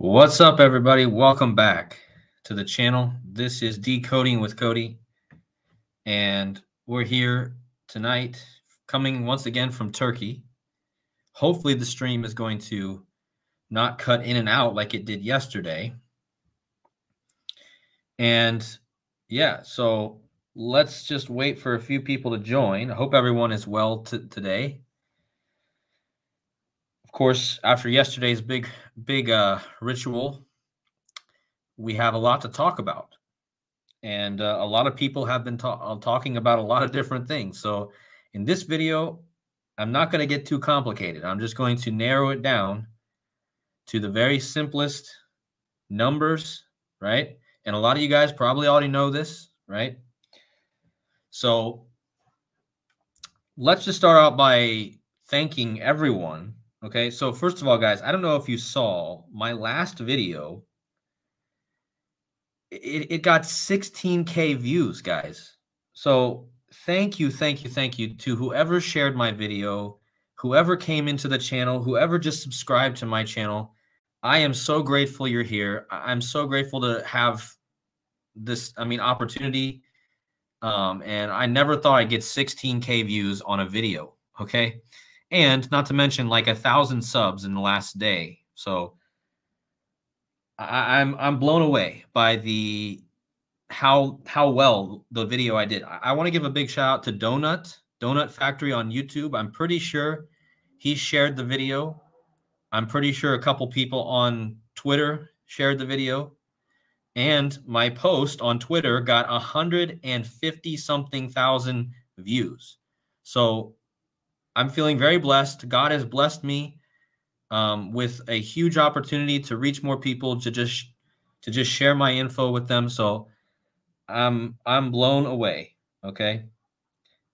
What's up, everybody? Welcome back to the channel. This is DeKoding with Kodi, and we're here tonight, coming once again from Turkey. Hopefully, the stream is going to not cut in and out like it did yesterday. And yeah, so let's just wait for a few people to join. I hope everyone is well today of course, after yesterday's big, big uh, ritual, we have a lot to talk about. And uh, a lot of people have been ta- uh, talking about a lot of different things. So, in this video, I'm not going to get too complicated. I'm just going to narrow it down to the very simplest numbers, right? And a lot of you guys probably already know this, right? So, let's just start out by thanking everyone Okay, so first of all, guys, I don't know if you saw my last video. It, it got 16K views, guys. So thank you, thank you, thank you to whoever shared my video, whoever came into the channel, whoever just subscribed to my channel. I am so grateful you're here. I'm so grateful to have this, I mean, opportunity. Um, and I never thought I'd get 16K views on a video. Okay and not to mention like a thousand subs in the last day. So I, am I'm, I'm blown away by the how how well the video I did. I, I want to give a big shout out to Donut Donut Factory on YouTube. I'm pretty sure he shared the video. I'm pretty sure a couple people on Twitter shared the video. And my post on Twitter got 150 something thousand views. So I'm feeling very blessed. God has blessed me um, with a huge opportunity to reach more people to just to just share my info with them. So I'm I'm blown away. Okay.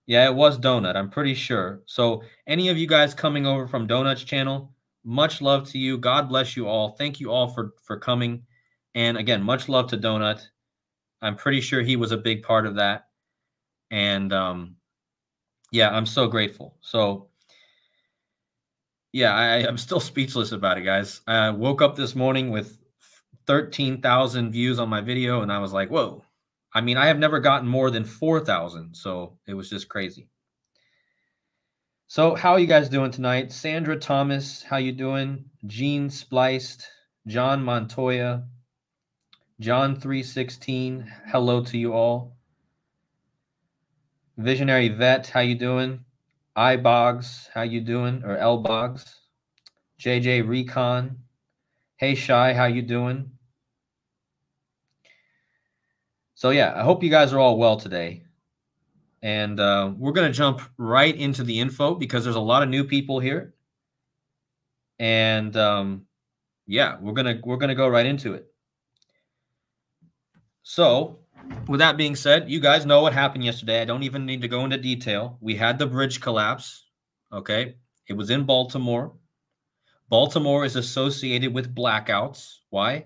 Yeah, it was Donut. I'm pretty sure. So any of you guys coming over from Donut's channel, much love to you. God bless you all. Thank you all for for coming. And again, much love to Donut. I'm pretty sure he was a big part of that. And um, yeah, I'm so grateful. So, yeah, I, am still speechless about it, guys. I woke up this morning with 13,000 views on my video, and I was like, whoa. I mean, I have never gotten more than 4,000, so it was just crazy. So, how are you guys doing tonight? Sandra Thomas, how you doing? Gene Spliced, John Montoya, John 316, hello to you all. Visionary Vet, how you doing? iBogs, how you doing? Or L Bogs. JJ Recon. Hey Shy, how you doing? So yeah, I hope you guys are all well today. And uh, we're going to jump right into the info because there's a lot of new people here. And um, yeah, we're gonna we're gonna go right into it. So with that being said, you guys know what happened yesterday. I don't even need to go into detail. We had the bridge collapse. Okay. It was in Baltimore. Baltimore is associated with blackouts. Why?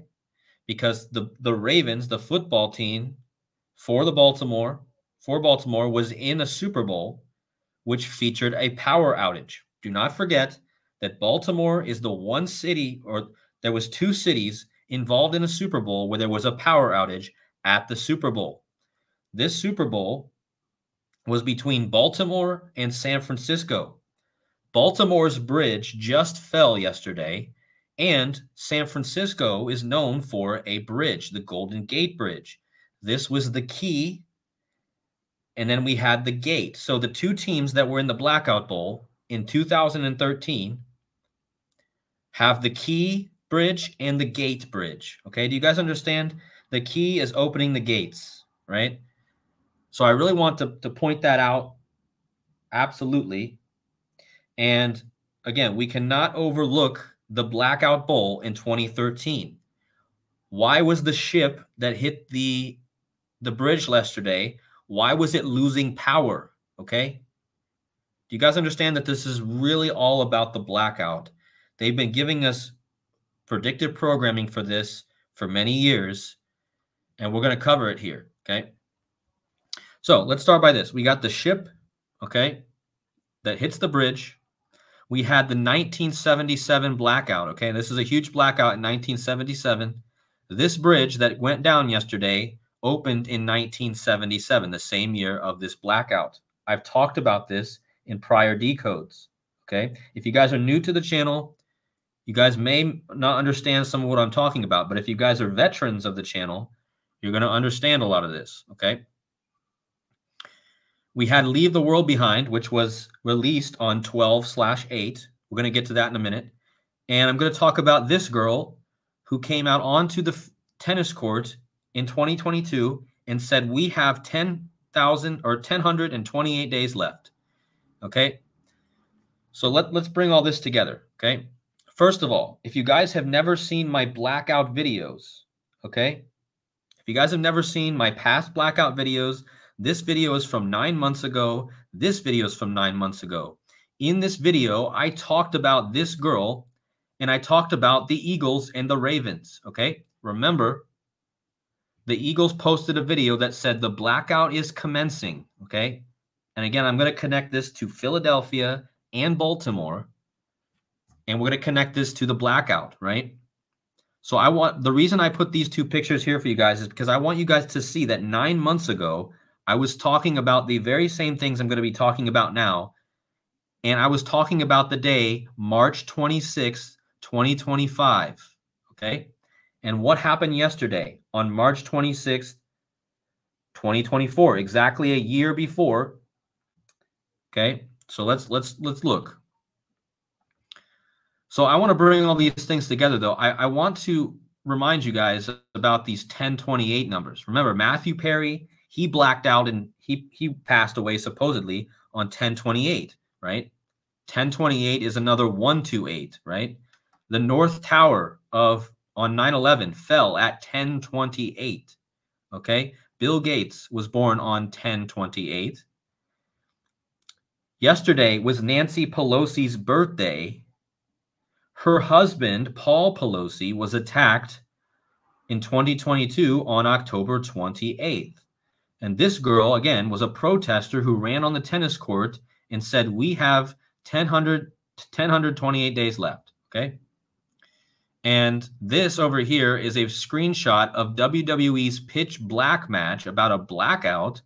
Because the, the Ravens, the football team for the Baltimore, for Baltimore, was in a Super Bowl which featured a power outage. Do not forget that Baltimore is the one city, or there was two cities involved in a Super Bowl where there was a power outage at the Super Bowl. This Super Bowl was between Baltimore and San Francisco. Baltimore's bridge just fell yesterday, and San Francisco is known for a bridge, the Golden Gate Bridge. This was the key, and then we had the gate. So the two teams that were in the Blackout Bowl in 2013 have the key bridge and the gate bridge. Okay, do you guys understand? The key is opening the gates, right? So I really want to, to point that out. Absolutely. And again, we cannot overlook the blackout bowl in 2013. Why was the ship that hit the the bridge yesterday? Why was it losing power? Okay. Do you guys understand that this is really all about the blackout? They've been giving us predictive programming for this for many years and we're going to cover it here. Okay. So let's start by this. We got the ship, okay, that hits the bridge. we had the 1977 blackout. Okay, this is a huge blackout in 1977. This bridge that went down yesterday opened in 1977, the same year of this blackout. I've talked about this in prior decodes. Okay, if you guys are new to the channel, you guys may not understand some of what I'm talking about, but if you guys are veterans of the channel, you're going to understand a lot of this. Okay. We had Leave the World Behind, which was released on 12 slash 8. We're going to get to that in a minute. And I'm going to talk about this girl who came out onto the tennis court in 2022 and said, We have 10,000 or 1,028 days left. Okay. So let, let's bring all this together. Okay. First of all, if you guys have never seen my blackout videos, okay, you guys have never seen my past blackout videos, this video is from nine months ago. This video is from nine months ago. In this video, I talked about this girl and I talked about the Eagles and the Ravens. Okay. Remember, the Eagles posted a video that said the blackout is commencing. Okay. And again, I'm going to connect this to Philadelphia and Baltimore. And we're going to connect this to the blackout, right? So I want the reason I put these two pictures here for you guys is because I want you guys to see that nine months ago, I was talking about the very same things I'm going to be talking about now. And I was talking about the day, March 26, 2025. Okay. And what happened yesterday on March 26, 2024, exactly a year before. Okay. So let's let's let's look. So I want to bring all these things together though. I, I want to remind you guys about these 1028 numbers. Remember, Matthew Perry he blacked out and he he passed away supposedly on 1028, right? 1028 is another 128, right? The North Tower of on 9/11 fell at 1028. Okay? Bill Gates was born on 1028. Yesterday was Nancy Pelosi's birthday. Her husband, Paul Pelosi, was attacked in 2022 on October 28th. And this girl, again, was a protester who ran on the tennis court and said, We have 1000, 1028 days left. Okay. And this over here is a screenshot of WWE's Pitch Black match about a blackout.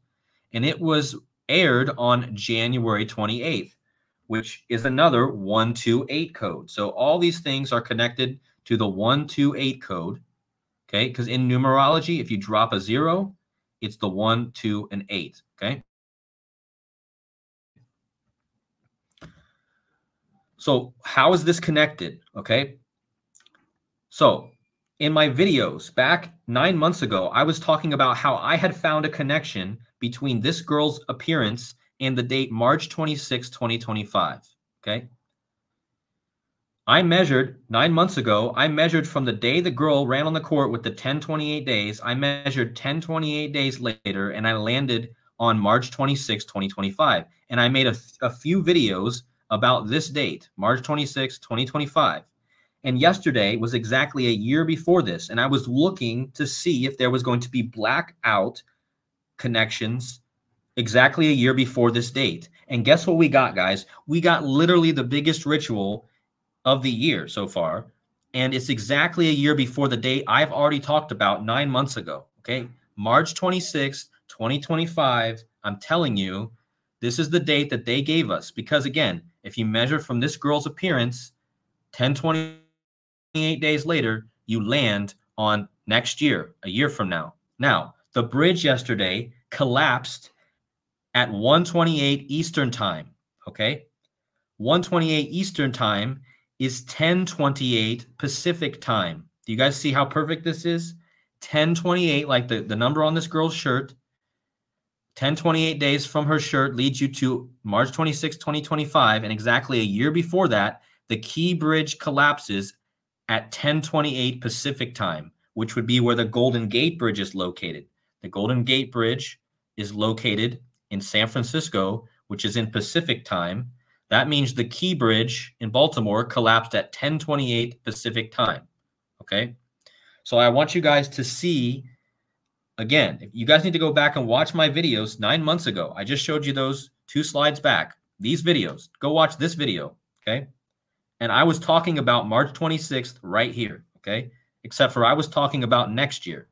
And it was aired on January 28th, which is another 128 code. So all these things are connected to the 128 code. Okay. Because in numerology, if you drop a zero, it's the one, two, and eight. Okay. So how is this connected? Okay. So in my videos back nine months ago, I was talking about how I had found a connection between this girl's appearance and the date March 26, 2025. Okay. I measured nine months ago, I measured from the day the girl ran on the court with the 1028 days. I measured 1028 days later and I landed on March 26, 2025. And I made a, a few videos about this date, March 26, 2025. And yesterday was exactly a year before this. And I was looking to see if there was going to be blackout connections exactly a year before this date. And guess what we got, guys? We got literally the biggest ritual of the year so far. And it's exactly a year before the date I've already talked about nine months ago. Okay. March 26th, 2025. I'm telling you, this is the date that they gave us. Because again, if you measure from this girl's appearance, 10, 28 days later, you land on next year, a year from now. Now, the bridge yesterday collapsed at 128 Eastern time. Okay. 128 Eastern time is 1028 Pacific time. Do you guys see how perfect this is? 1028, like the, the number on this girl's shirt. 1028 days from her shirt leads you to March 26, 2025. And exactly a year before that, the Key Bridge collapses at 1028 Pacific time, which would be where the Golden Gate Bridge is located. The Golden Gate Bridge is located in San Francisco, which is in Pacific time. That means the Key Bridge in Baltimore collapsed at 1028 Pacific time. Okay. So I want you guys to see again, you guys need to go back and watch my videos nine months ago. I just showed you those two slides back. These videos. Go watch this video. Okay. And I was talking about March 26th right here. Okay. Except for I was talking about next year.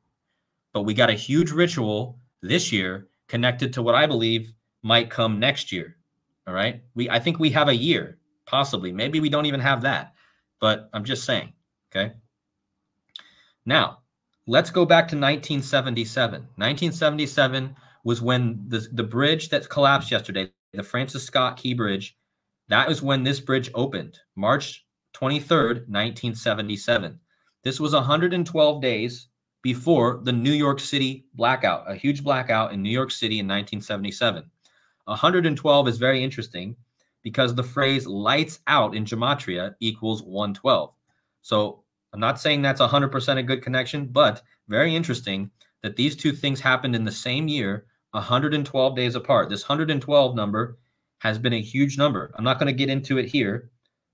But we got a huge ritual this year connected to what I believe might come next year. All right. We I think we have a year, possibly. Maybe we don't even have that. But I'm just saying. Okay. Now, let's go back to 1977. 1977 was when the, the bridge that collapsed yesterday, the Francis Scott Key Bridge, that was when this bridge opened, March 23rd, 1977. This was 112 days before the New York City blackout, a huge blackout in New York City in 1977. 112 is very interesting because the phrase lights out in gematria equals 112. So I'm not saying that's 100% a good connection, but very interesting that these two things happened in the same year, 112 days apart. This 112 number has been a huge number. I'm not going to get into it here,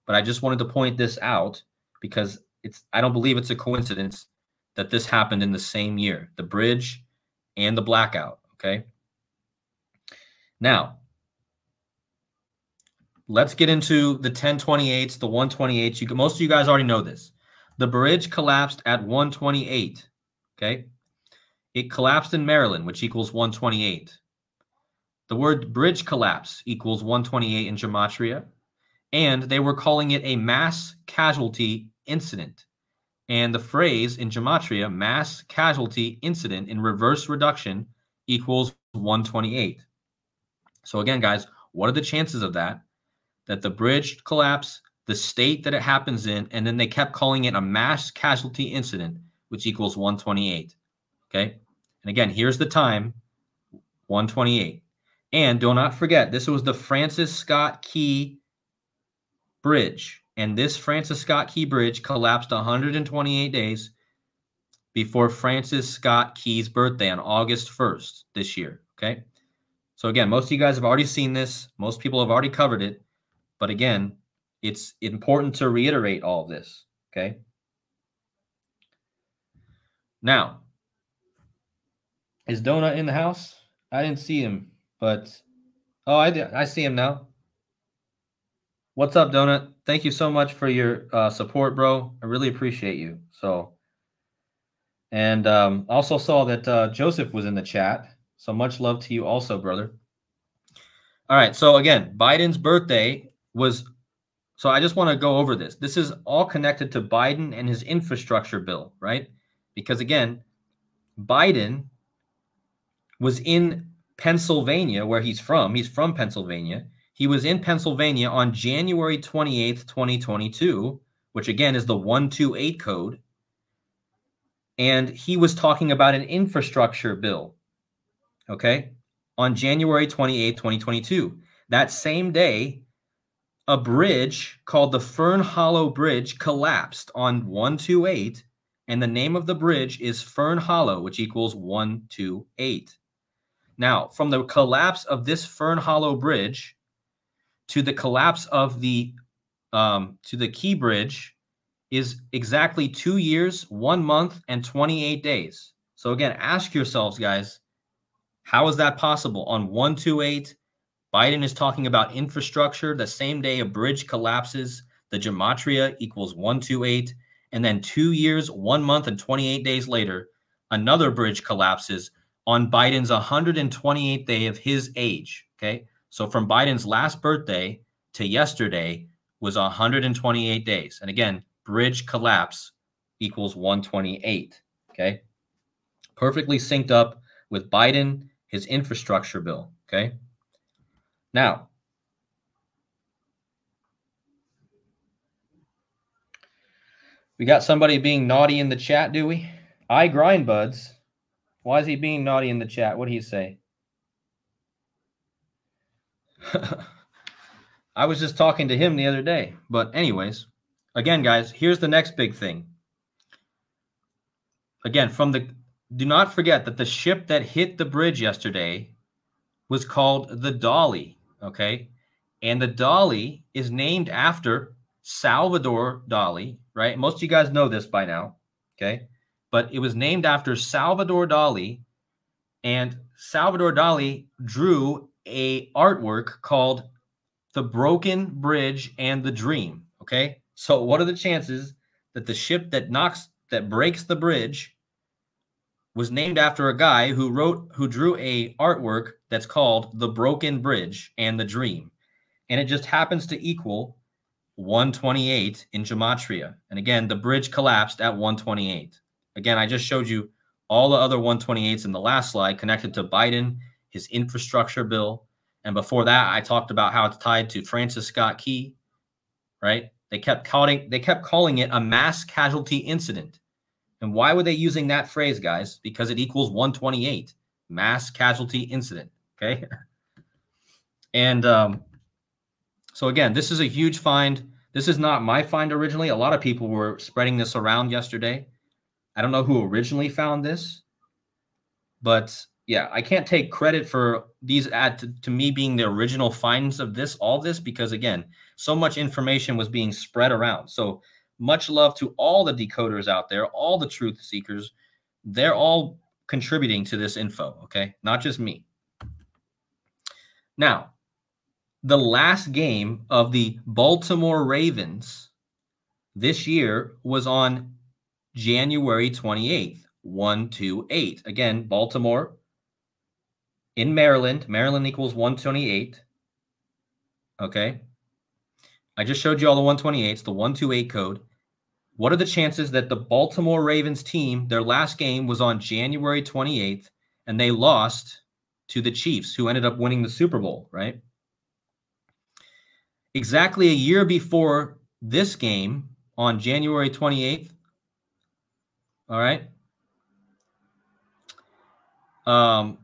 but I just wanted to point this out because it's I don't believe it's a coincidence that this happened in the same year, the bridge and the blackout, okay? Now, let's get into the 1028s, the 128s. You most of you guys already know this. The bridge collapsed at 128. Okay. It collapsed in Maryland, which equals 128. The word bridge collapse equals 128 in Gematria. And they were calling it a mass casualty incident. And the phrase in Gematria, mass casualty incident in reverse reduction equals 128. So again, guys, what are the chances of that? That the bridge collapse the state that it happens in, and then they kept calling it a mass casualty incident, which equals 128. Okay. And again, here's the time 128. And do not forget, this was the Francis Scott Key Bridge. And this Francis Scott Key Bridge collapsed 128 days before Francis Scott Key's birthday on August 1st this year. Okay. So, again, most of you guys have already seen this, most people have already covered it. But again, it's important to reiterate all of this. Okay. Now, is Donut in the house? I didn't see him, but oh, I did. I see him now. What's up, Donut? Thank you so much for your uh, support, bro. I really appreciate you. So, and um, also saw that uh, Joseph was in the chat. So much love to you, also, brother. All right. So again, Biden's birthday was so I just want to go over this. This is all connected to Biden and his infrastructure bill, right? Because again, Biden was in Pennsylvania, where he's from. He's from Pennsylvania. He was in Pennsylvania on January 28th, 2022, which again is the 128 code. And he was talking about an infrastructure bill, okay, on January 28th, 2022. That same day, a bridge called the Fern Hollow Bridge collapsed on 128, and the name of the bridge is Fern Hollow, which equals 128. Now, from the collapse of this Fern Hollow Bridge to the collapse of the um, to the Key Bridge is exactly two years, one month, and 28 days. So again, ask yourselves, guys, how is that possible on 128 Biden is talking about infrastructure. The same day a bridge collapses, the gematria equals 128. And then two years, one month, and 28 days later, another bridge collapses on Biden's 128th day of his age. Okay. So from Biden's last birthday to yesterday was 128 days. And again, bridge collapse equals 128. Okay. Perfectly synced up with Biden, his infrastructure bill. Okay. Now, we got somebody being naughty in the chat, do we? I grind buds. Why is he being naughty in the chat? What do you say? I was just talking to him the other day. But, anyways, again, guys, here's the next big thing. Again, from the do not forget that the ship that hit the bridge yesterday was called the Dali. Okay. And the Dali is named after Salvador Dali, right? Most of you guys know this by now. Okay. But it was named after Salvador Dali. And Salvador Dali drew a artwork called the broken bridge and the dream. Okay. So, what are the chances that the ship that knocks, that breaks the bridge was named after a guy who wrote, who drew a artwork that's called The Broken Bridge and the Dream? And it just happens to equal 128 in Gematria. And again, the bridge collapsed at 128. Again, I just showed you all the other 128s in the last slide connected to Biden, his infrastructure bill. And before that, I talked about how it's tied to Francis Scott Key, right? They kept calling they kept calling it a mass casualty incident. And why were they using that phrase, guys? Because it equals 128, mass casualty incident. Okay. and um, so again, this is a huge find. This is not my find originally. A lot of people were spreading this around yesterday. I don't know who originally found this, but yeah, I can't take credit for these add to, to, me being the original finds of this, all this, because again, so much information was being spread around. So much love to all the decoders out there, all the truth seekers. They're all contributing to this info, okay? Not just me. Now, the last game of the Baltimore Ravens this year was on January 28th, 128. Again, Baltimore in Maryland. Maryland equals 128. Okay. I just showed you all the 128s, the 128 code. What are the chances that the Baltimore Ravens team, their last game was on January 28th, and they lost to the Chiefs, who ended up winning the Super Bowl, right? Exactly a year before this game on January 28th, all right. Um,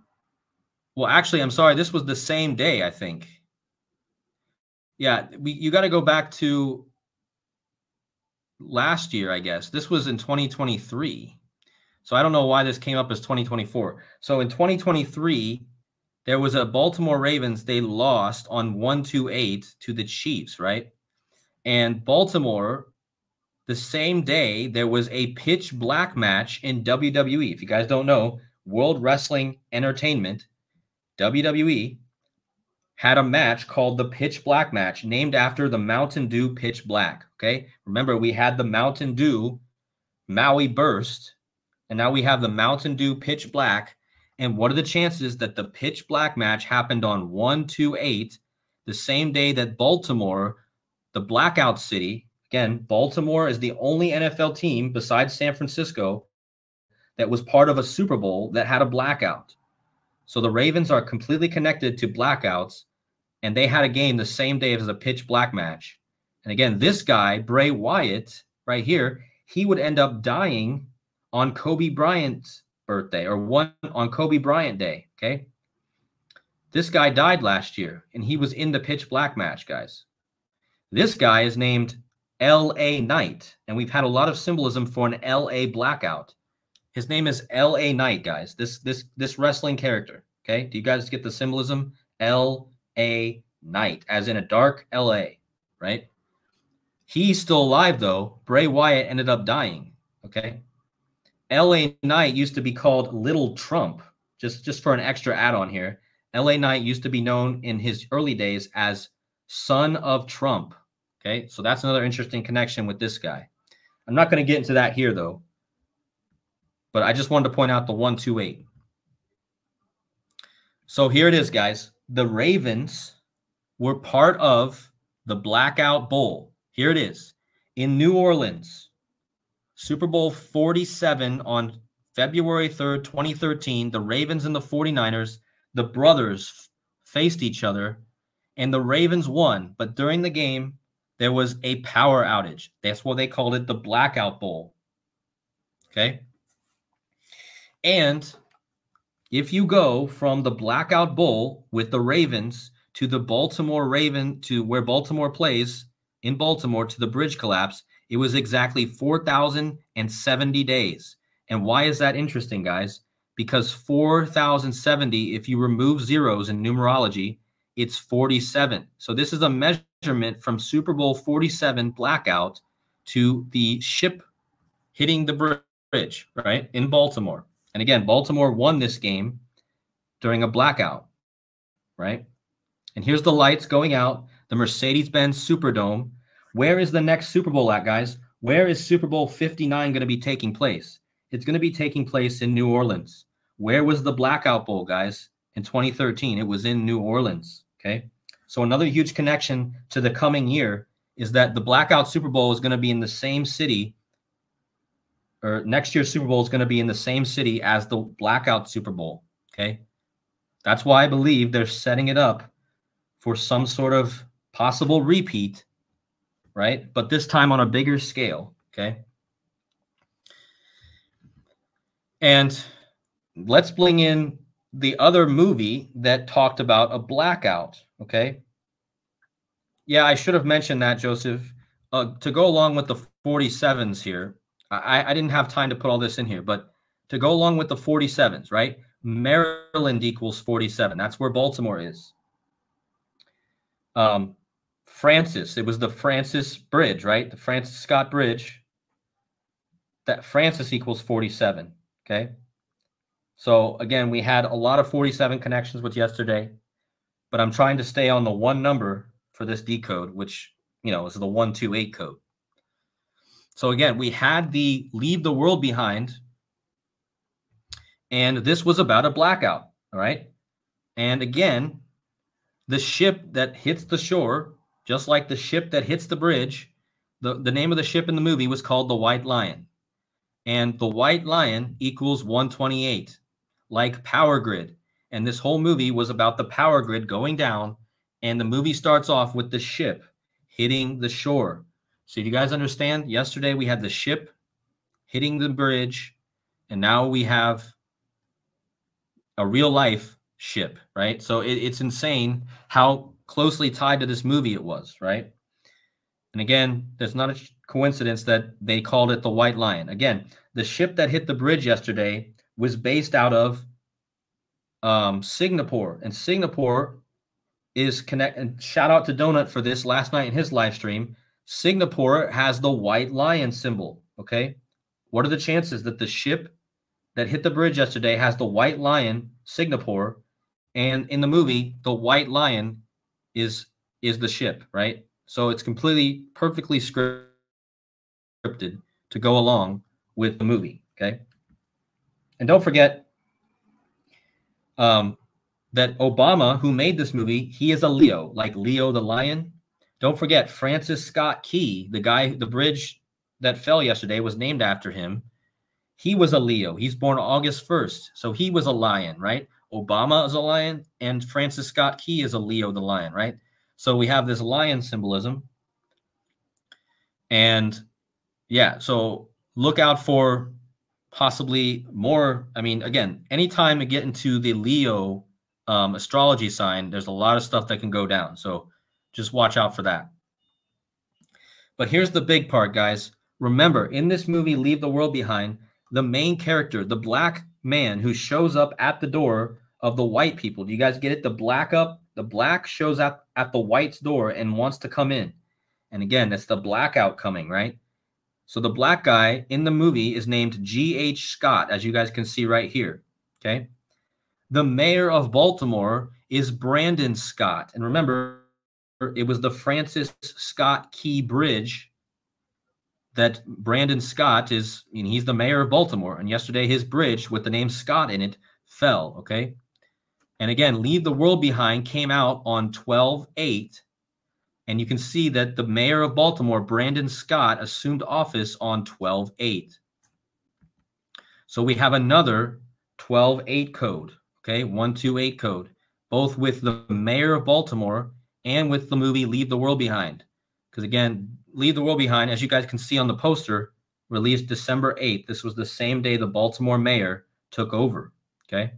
well, actually, I'm sorry. This was the same day, I think. Yeah, we you got to go back to last year, I guess. This was in 2023. So I don't know why this came up as 2024. So in 2023, there was a Baltimore Ravens. They lost on 128 to the Chiefs, right? And Baltimore the same day there was a pitch black match in WWE. If you guys don't know, World Wrestling Entertainment, WWE, had a match called the Pitch Black match, named after the Mountain Dew Pitch Black. Okay. Remember, we had the Mountain Dew Maui Burst, and now we have the Mountain Dew Pitch Black. And what are the chances that the Pitch Black match happened on 1 2 8, the same day that Baltimore, the blackout city, Again, Baltimore is the only NFL team besides San Francisco that was part of a Super Bowl that had a blackout. So the Ravens are completely connected to blackouts, and they had a game the same day as a pitch black match. And again, this guy, Bray Wyatt, right here, he would end up dying on Kobe Bryant's birthday or one on Kobe Bryant Day. Okay. This guy died last year and he was in the pitch black match, guys. This guy is named LA Knight, and we've had a lot of symbolism for an LA blackout. His name is LA Knight, guys. This this this wrestling character. Okay, do you guys get the symbolism? LA Knight, as in a dark LA, right? He's still alive though. Bray Wyatt ended up dying. Okay. LA Knight used to be called Little Trump. Just just for an extra add-on here. LA Knight used to be known in his early days as Son of Trump. Okay, so that's another interesting connection with this guy. I'm not going to get into that here, though. But I just wanted to point out the 128. So here it is, guys. The Ravens were part of the Blackout Bowl. Here it is in New Orleans, Super Bowl 47 on February 3rd, 2013. The Ravens and the 49ers, the brothers faced each other, and the Ravens won. But during the game, there was a power outage. That's what they called it the blackout bowl. Okay. And if you go from the blackout bowl with the Ravens to the Baltimore Raven to where Baltimore plays in Baltimore to the bridge collapse, it was exactly 4,070 days. And why is that interesting, guys? Because 4,070, if you remove zeros in numerology, it's 47. So this is a measurement from Super Bowl 47 blackout to the ship hitting the bridge, right, in Baltimore. And again, Baltimore won this game during a blackout, right? And here's the lights going out. The Mercedes Benz Superdome. Where is the next Super Bowl at, guys? Where is Super Bowl 59 going to be taking place? It's going to be taking place in New Orleans. Where was the Blackout Bowl, guys? In 2013, it was in New Orleans. Okay. So another huge connection to the coming year is that the Blackout Super Bowl is going to be in the same city, or next year's Super Bowl is going to be in the same city as the Blackout Super Bowl. Okay. That's why I believe they're setting it up for some sort of possible repeat, right? But this time on a bigger scale. Okay. And let's bring in the other movie that talked about a blackout. Okay. Yeah, I should have mentioned that, Joseph. Uh, to go along with the 47s here, I, I didn't have time to put all this in here, but to go along with the 47s, right? Maryland equals 47. That's where Baltimore is. Um, Francis, it was the Francis Bridge, right? The Francis Scott Bridge. That Francis equals 47. Okay. So again, we had a lot of 47 connections with yesterday, but I'm trying to stay on the one number for this decode, which, you know, is the 128 code. So again, we had the leave the world behind, and this was about a blackout. All right. And again, the ship that hits the shore, just like the ship that hits the bridge, the, the name of the ship in the movie was called the White Lion. And the White Lion equals 128, like Power Grid. And this whole movie was about the power grid going down and the movie starts off with the ship hitting the shore. So you guys understand? Yesterday we had the ship hitting the bridge, and now we have a real life ship, right? So it, it's insane how closely tied to this movie it was, right? And again, there's not a coincidence that they called it the White Lion. Again, the ship that hit the bridge yesterday was based out of um, Singapore, and Singapore is connect and shout out to Donut for this last night in his live stream. Singapore has the white lion symbol. Okay. What are the chances that the ship that hit the bridge yesterday has the white lion, Singapore, and in the movie, the white lion is is the ship, right? So it's completely perfectly scripted to go along with the movie. Okay. And don't forget, um, that Obama, who made this movie, he is a Leo, like Leo the lion. Don't forget, Francis Scott Key, the guy, the bridge that fell yesterday was named after him. He was a Leo. He's born August 1st. So he was a lion, right? Obama is a lion, and Francis Scott Key is a Leo the lion, right? So we have this lion symbolism. And yeah, so look out for possibly more. I mean, again, anytime you get into the Leo um, astrology sign, there's a lot of stuff that can go down. So just watch out for that. But here's the big part, guys. Remember, in this movie, Leave the World Behind, the main character, the black man who shows up at the door of the white people. Do you guys get it? The black up, the black shows up at the white's door and wants to come in. And again, that's the blackout coming, right? So the black guy in the movie is named G.H. Scott, as you guys can see right here. Okay. The mayor of Baltimore is Brandon Scott. And remember, it was the Francis Scott Key Bridge that Brandon Scott is, I mean, he's the mayor of Baltimore. And yesterday, his bridge with the name Scott in it fell. Okay. And again, Leave the World Behind came out on 12 8. And you can see that the mayor of Baltimore, Brandon Scott, assumed office on 12 8. So we have another 12 8 code. Okay, 128 code, both with the mayor of Baltimore and with the movie Leave the World Behind. Because again, Leave the World Behind, as you guys can see on the poster, released December 8th. This was the same day the Baltimore mayor took over. Okay.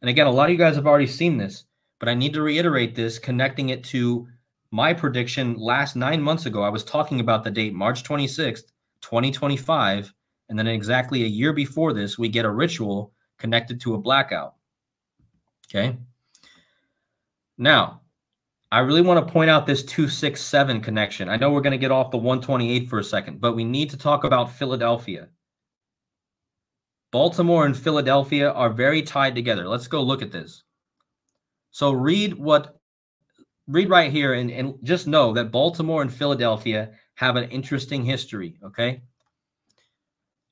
And again, a lot of you guys have already seen this, but I need to reiterate this, connecting it to my prediction last nine months ago. I was talking about the date March 26th, 2025. And then exactly a year before this, we get a ritual connected to a blackout. Okay. Now, I really want to point out this 267 connection. I know we're going to get off the 128 for a second, but we need to talk about Philadelphia. Baltimore and Philadelphia are very tied together. Let's go look at this. So read what read right here and, and just know that Baltimore and Philadelphia have an interesting history. Okay.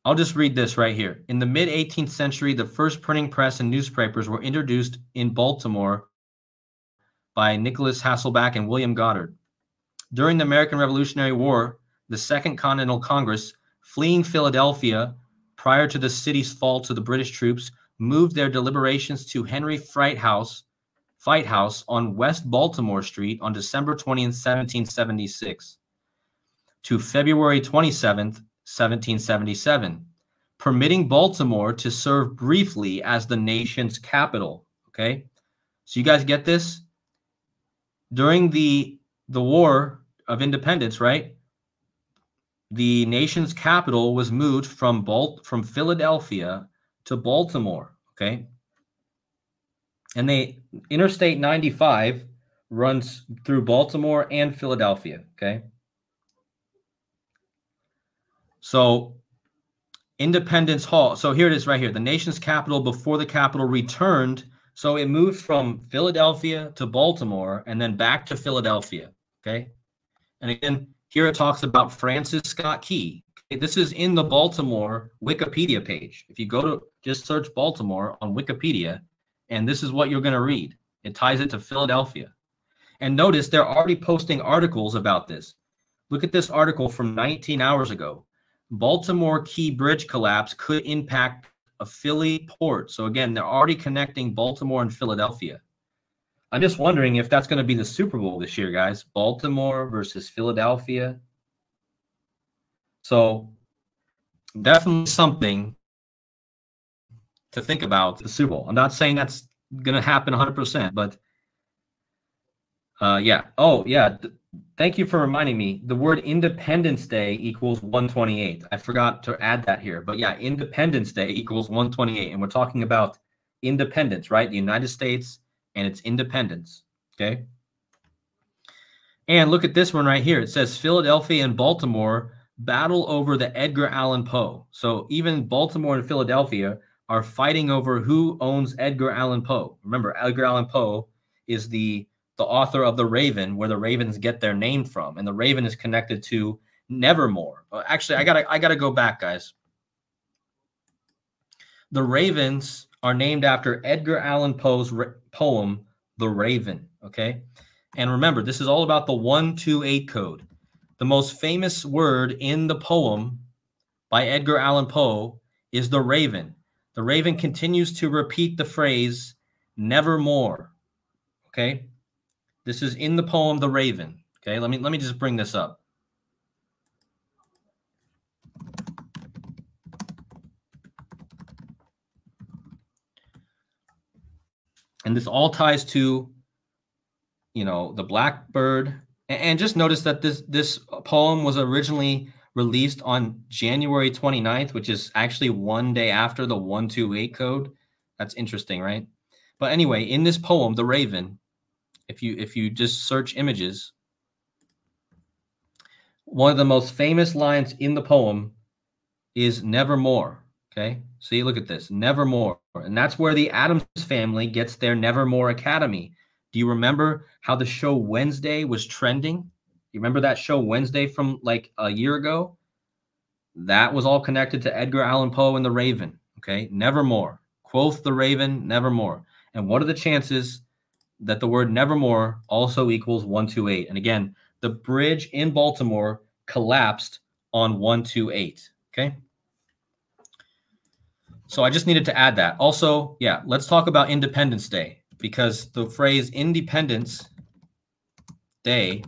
I'll just read this right here. In the mid 18th century, the first printing press and newspapers were introduced in Baltimore by Nicholas Hasselbach and William Goddard. During the American Revolutionary War, the Second Continental Congress, fleeing Philadelphia prior to the city's fall to the British troops, moved their deliberations to Henry Fite House, Fite House on West Baltimore Street on December 20th, 1776 to February 27th, 1777, permitting Baltimore to serve briefly as the nation's capital. Okay. So you guys get this? During the the War of Independence, right? The nation's capital was moved from Balt from Philadelphia to Baltimore. Okay. And they Interstate 95 runs through Baltimore and Philadelphia. Okay. So Independence Hall. So here it is right here. The nation's capital before the capital returned. So it moved from Philadelphia to Baltimore and then back to Philadelphia. Okay. And again, here it talks about Francis Scott Key. Okay? This is in the Baltimore Wikipedia page. If you go to just search Baltimore on Wikipedia, and this is what you're going to read. It ties it to Philadelphia. And notice they're already posting articles about this. Look at this article from 19 hours ago. Baltimore Key Bridge collapse could impact a Philly port. So again, they're already connecting Baltimore and Philadelphia. I'm just wondering if that's going to be the Super Bowl this year, guys. Baltimore versus Philadelphia. So definitely something to think about the Super Bowl. I'm not saying that's going to happen 100%, but uh, yeah. Oh, yeah. Thank you for reminding me. The word Independence Day equals 128. I forgot to add that here. But yeah, Independence Day equals 128. And we're talking about independence, right? The United States and its independence. Okay. And look at this one right here. It says Philadelphia and Baltimore battle over the Edgar Allan Poe. So even Baltimore and Philadelphia are fighting over who owns Edgar Allan Poe. Remember, Edgar Allan Poe is the the author of the Raven, where the Ravens get their name from, and the Raven is connected to Nevermore. Actually, I gotta I gotta go back, guys. The Ravens are named after Edgar Allan Poe's poem, The Raven. Okay, and remember, this is all about the one two eight code. The most famous word in the poem by Edgar Allan Poe is the Raven. The raven continues to repeat the phrase, nevermore. Okay. This is in the poem, The Raven. Okay. Let me, let me just bring this up. And this all ties to, you know, the blackbird. And just notice that this this poem was originally released on January 29th, which is actually one day after the 128 code. That's interesting, right? But anyway, in this poem, The Raven, if you if you just search images, one of the most famous lines in the poem is nevermore. Okay. See, look at this. Nevermore. And that's where the Addams family gets their Nevermore Academy. Do you remember how the show Wednesday was trending? You remember that show Wednesday from like a year ago? That was all connected to Edgar Allan Poe and the Raven. Okay, nevermore. Quoth the Raven, nevermore. And what are the chances that the word nevermore also equals 128? And again, the bridge in Baltimore collapsed on 128. Okay. So I just needed to add that. Also, yeah, let's talk about Independence Day because the phrase Independence Day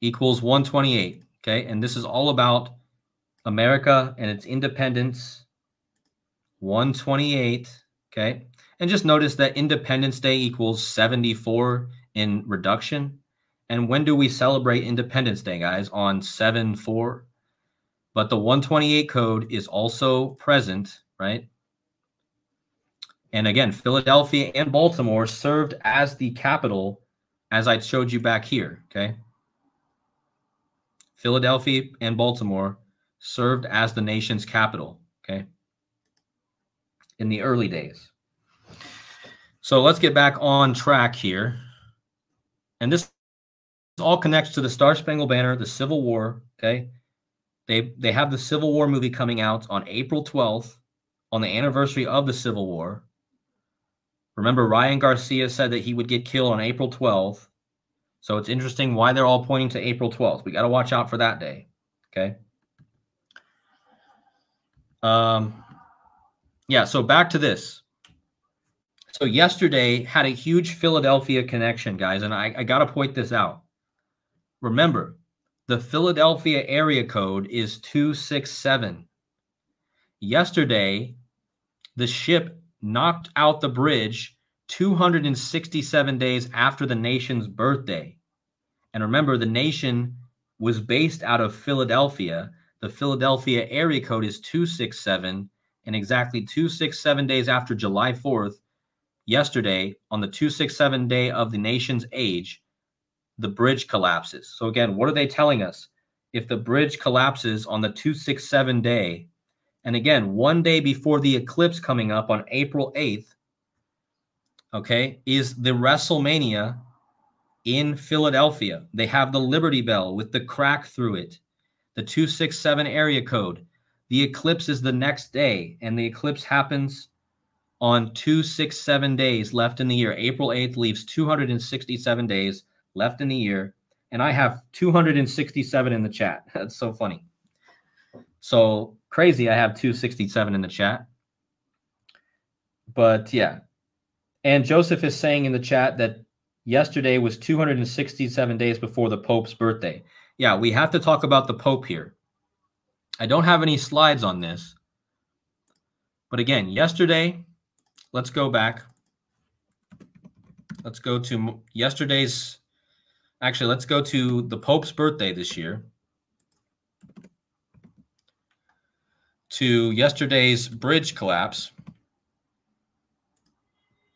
equals 128. Okay. And this is all about America and its independence. 128. Okay. And just notice that Independence Day equals 74 in reduction. And when do we celebrate Independence Day, guys? On 7 4. But the 128 code is also present, right? And again, Philadelphia and Baltimore served as the capital, as I showed you back here. Okay. Philadelphia and Baltimore served as the nation's capital, okay, in the early days. So let's get back on track here. and this all connects to the Star Spangled Banner, the Civil War. Okay, they they have the Civil War movie coming out on April 12th, on the anniversary of the Civil War. Remember, Ryan Garcia said that he would get killed on April 12th. So it's interesting why they're all pointing to April 12th. We got to watch out for that day. Okay. Um, yeah, so back to this. So yesterday had a huge Philadelphia connection, guys, and I, I got to point this out. Remember, the Philadelphia area code is 267. Yesterday, the ship knocked out the bridge 267 days after the nation's birthday. And remember, the nation was based out of Philadelphia. The Philadelphia area code is 267. And exactly 267 days after July 4th, yesterday, on the 267 day of the nation's age, the bridge collapses. So, again, what are they telling us? If the bridge collapses on the 267 day, and again, one day before the eclipse coming up on April 8th, okay, is the WrestleMania in Philadelphia. They have the Liberty Bell with the crack through it, the 267 area code. The eclipse is the next day, and the eclipse happens on 267 days left in the year. April 8th leaves 267 days left in the year. And I have 267 in the chat. That's so funny. So crazy. I have 267 in the chat. But yeah. And Joseph is saying in the chat that yesterday was 267 days before the Pope's birthday. Yeah, we have to talk about the Pope here. I don't have any slides on this. But again, yesterday, let's go back. Let's go to yesterday's Actually, let's go to the Pope's birthday this year. To yesterday's bridge collapse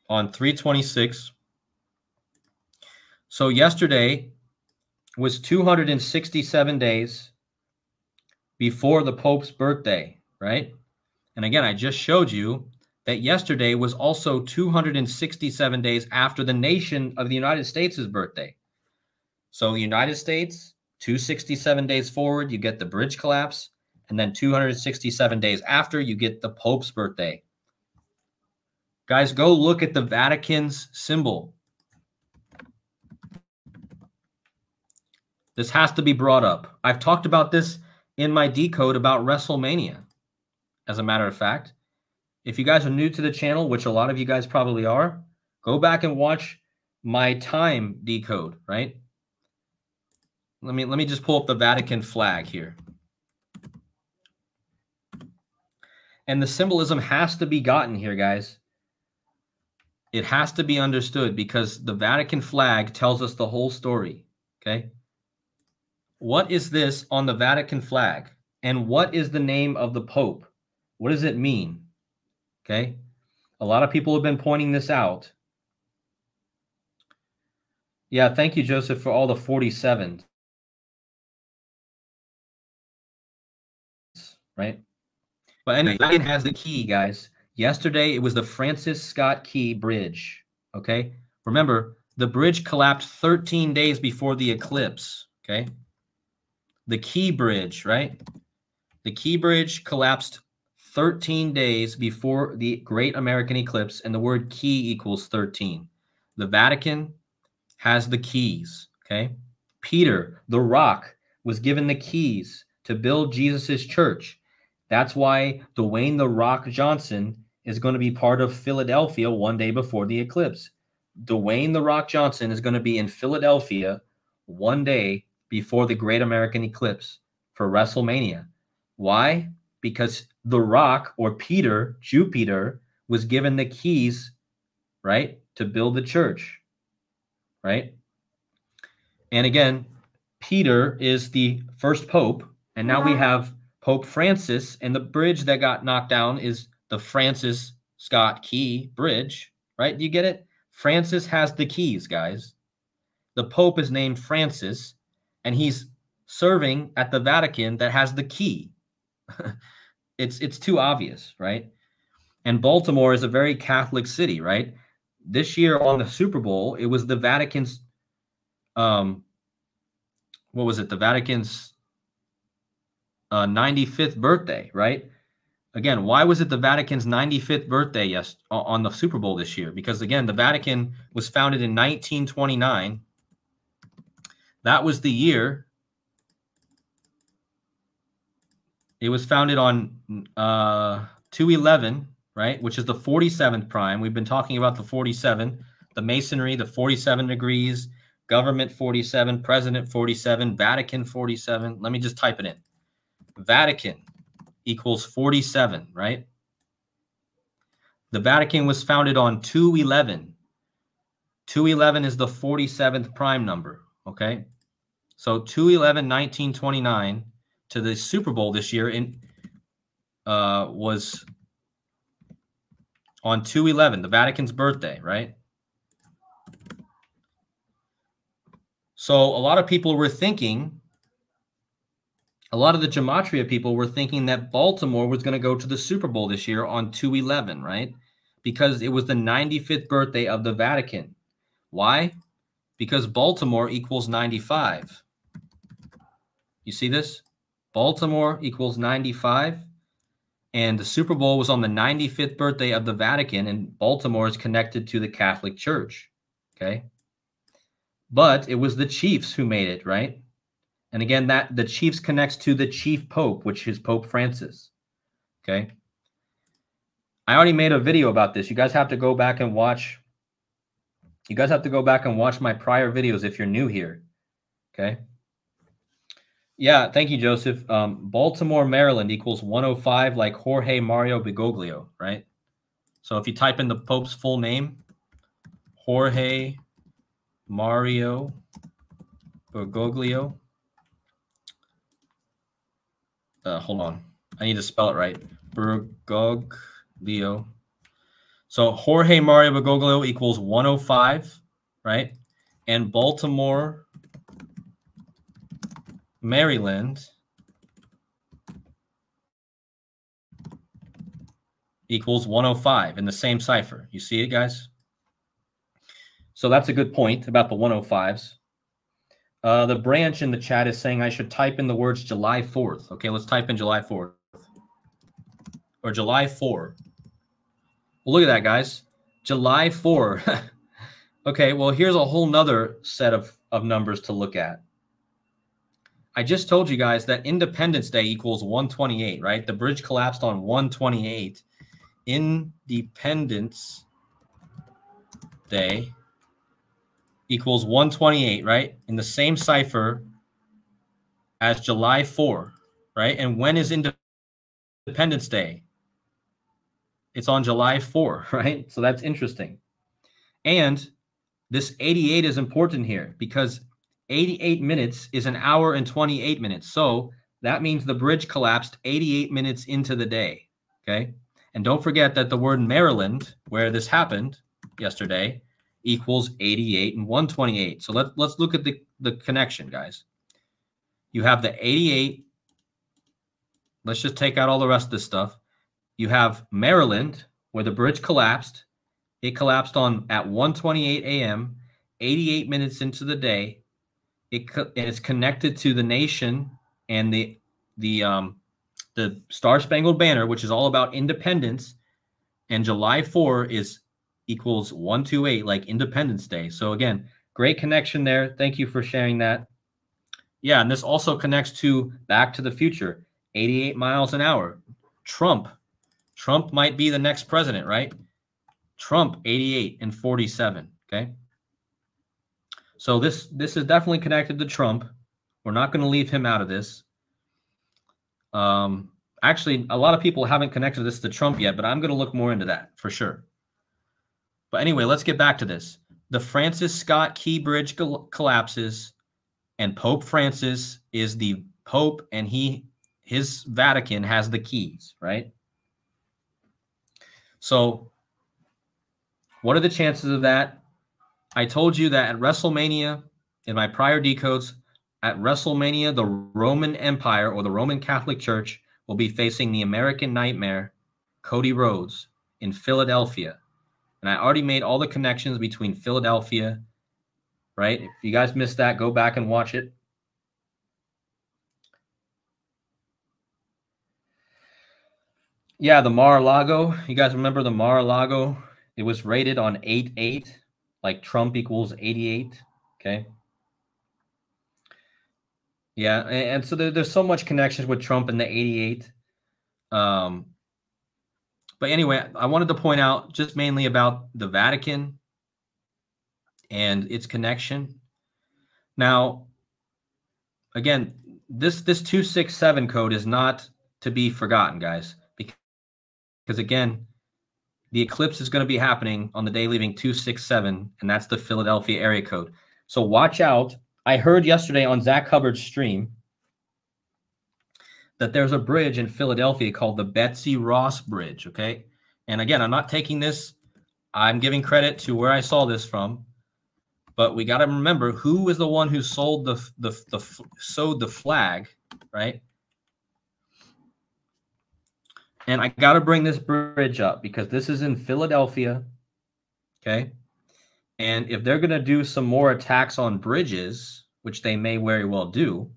on 326. So yesterday was 267 days before the Pope's birthday, right? And again, I just showed you that yesterday was also 267 days after the nation of the United States' birthday. So United States, 267 days forward, you get the bridge collapse, and then 267 days after, you get the Pope's birthday. Guys, go look at the Vatican's symbol. This has to be brought up. I've talked about this in my decode about WrestleMania. As a matter of fact, if you guys are new to the channel, which a lot of you guys probably are, go back and watch my time decode, right? Let me let me just pull up the Vatican flag here. And the symbolism has to be gotten here, guys. It has to be understood because the Vatican flag tells us the whole story. Okay. What is this on the Vatican flag? And what is the name of the Pope? What does it mean? Okay. A lot of people have been pointing this out. Yeah, thank you, Joseph, for all the 47s. right? But anyway, Vatican has the key, guys. Yesterday, it was the Francis Scott Key Bridge. Okay. Remember, the bridge collapsed 13 days before the eclipse. Okay. The Key Bridge, right? The Key Bridge collapsed 13 days before the Great American Eclipse, and the word key equals 13. The Vatican has the keys. Okay. Peter, the rock, was given the keys to build Jesus's church. That's why Dwayne The Rock Johnson is going to be part of Philadelphia one day before the eclipse. Dwayne The Rock Johnson is going to be in Philadelphia one day before the Great American Eclipse for WrestleMania. Why? Because The Rock or Peter, Jupiter, was given the keys, right, to build the church, right? And again, Peter is the first pope, and now we uh-huh. have Pope Francis, and the bridge that got knocked down is the Francis Scott Key Bridge, right? Do you get it? Francis has the keys, guys. The Pope is named Francis, and he's serving at the Vatican that has the key. it's it's too obvious, right? And Baltimore is a very Catholic city, right? This year on the Super Bowl, it was the Vatican's um, what was it? The Vatican's uh, 95th birthday, right? Again, why was it the Vatican's 95th birthday yes on the Super Bowl this year? Because again, the Vatican was founded in 1929. That was the year it was founded on uh, 211, right, which is the 47th prime. We've been talking about the 47, the Masonry, the 47 degrees, government 47, president 47, Vatican 47. Let me just type it in. Vatican equals 47, right? The Vatican was founded on 211. 211 is the 47th prime number, okay? So 211 1929 to the Super Bowl this year in uh was on 211, the Vatican's birthday, right? So a lot of people were thinking a lot of the gematria people were thinking that Baltimore was going to go to the Super Bowl this year on 211, right? Because it was the 95th birthday of the Vatican. Why? Because Baltimore equals 95. You see this? Baltimore equals 95. And the Super Bowl was on the 95th birthday of the Vatican, and Baltimore is connected to the Catholic Church. Okay. But it was the Chiefs who made it, right? And again, that the Chiefs connects to the chief pope, which is Pope Francis. Okay. I already made a video about this. You guys have to go back and watch. You guys have to go back and watch my prior videos if you're new here. Okay. Yeah, thank you, Joseph. Um, Baltimore, Maryland equals 105, like Jorge Mario Bergoglio, right? So if you type in the Pope's full name, Jorge Mario Bergoglio, uh, hold on. I need to spell it right. Bergoglio. So Jorge Mario Bergoglio equals 105, right? And Baltimore, Maryland equals 105 in the same cipher. You see it, guys? So that's a good point about the 105s. Uh, the branch in the chat is saying I should type in the words July 4th. Okay, let's type in July 4th. Or July 4. Well, look at that, guys. July 4. okay, well, here's a whole nother set of, of numbers to look at. I just told you guys that Independence Day equals 128, right? The bridge collapsed on 128. Independence Day equals 128, right? In the same cipher as July 4, right? And when is Independence Day? It's on July 4, right? So that's interesting. And this 88 is important here because 88 minutes is an hour and 28 minutes. So that means the bridge collapsed 88 minutes into the day. Okay. And don't forget that the word Maryland, where this happened yesterday, equals 88 and 128. So let, let's look at the, the connection, guys. You have the 88. Let's just take out all the rest of this stuff. You have Maryland, where the bridge collapsed. It collapsed on at 1:28 a.m., 88 minutes into the day. It it's connected to the nation and the the um the Star Spangled Banner, which is all about independence. And July 4 is equals 128, like Independence Day. So again, great connection there. Thank you for sharing that. Yeah, and this also connects to Back to the Future, 88 miles an hour. Trump, Trump might be the next president, right? Trump, 88 and 47. Okay. So this this is definitely connected to Trump. We're not going to leave him out of this. Um, actually, a lot of people haven't connected this to Trump yet, but I'm going to look more into that for sure. But anyway, let's get back to this. The Francis Scott Key Bridge collapses, and Pope Francis is the Pope, and he his Vatican has the keys, right? So, what are the chances of that? I told you that at WrestleMania, in my prior decodes, at WrestleMania, the Roman Empire or the Roman Catholic Church will be facing the American Nightmare, Cody Rhodes, in Philadelphia and I already made all the connections between Philadelphia, right? If you guys missed that, go back and watch it. Yeah, the Mar-a-Lago. You guys remember the Mar-a-Lago? It was rated on 8-8, like Trump equals 88. Okay. Yeah, and, and so there, there's so much connections with Trump and the 88. Um, but anyway, I wanted to point out just mainly about the Vatican and its connection. Now, again, this this 267 code is not to be forgotten, guys, because again, the eclipse is going to be happening on the day leaving 267, and that's the Philadelphia area code. So watch out. I heard yesterday on Zach Hubbard's stream that there's a bridge in Philadelphia called the Betsy Ross Bridge. Okay. And again, I'm not taking this, I'm giving credit to where I saw this from. But we got to remember who was the one who sold the, the, the, sewed the flag, right? And I got to bring this bridge up because this is in Philadelphia. Okay. And if they're going to do some more attacks on bridges, which they may very well do,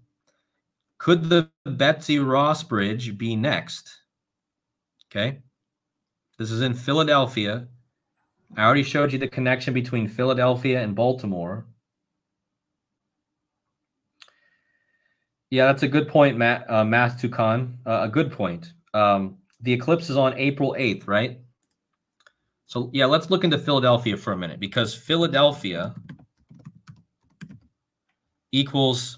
could the Betsy Ross Bridge be next? Okay. This is in Philadelphia. I already showed you the connection between Philadelphia and Baltimore. Yeah, that's a good point, Matt. Uh, Math Tucan. Uh, a good point. Um, the eclipse is on April 8th, right? So, yeah, let's look into Philadelphia for a minute because Philadelphia equals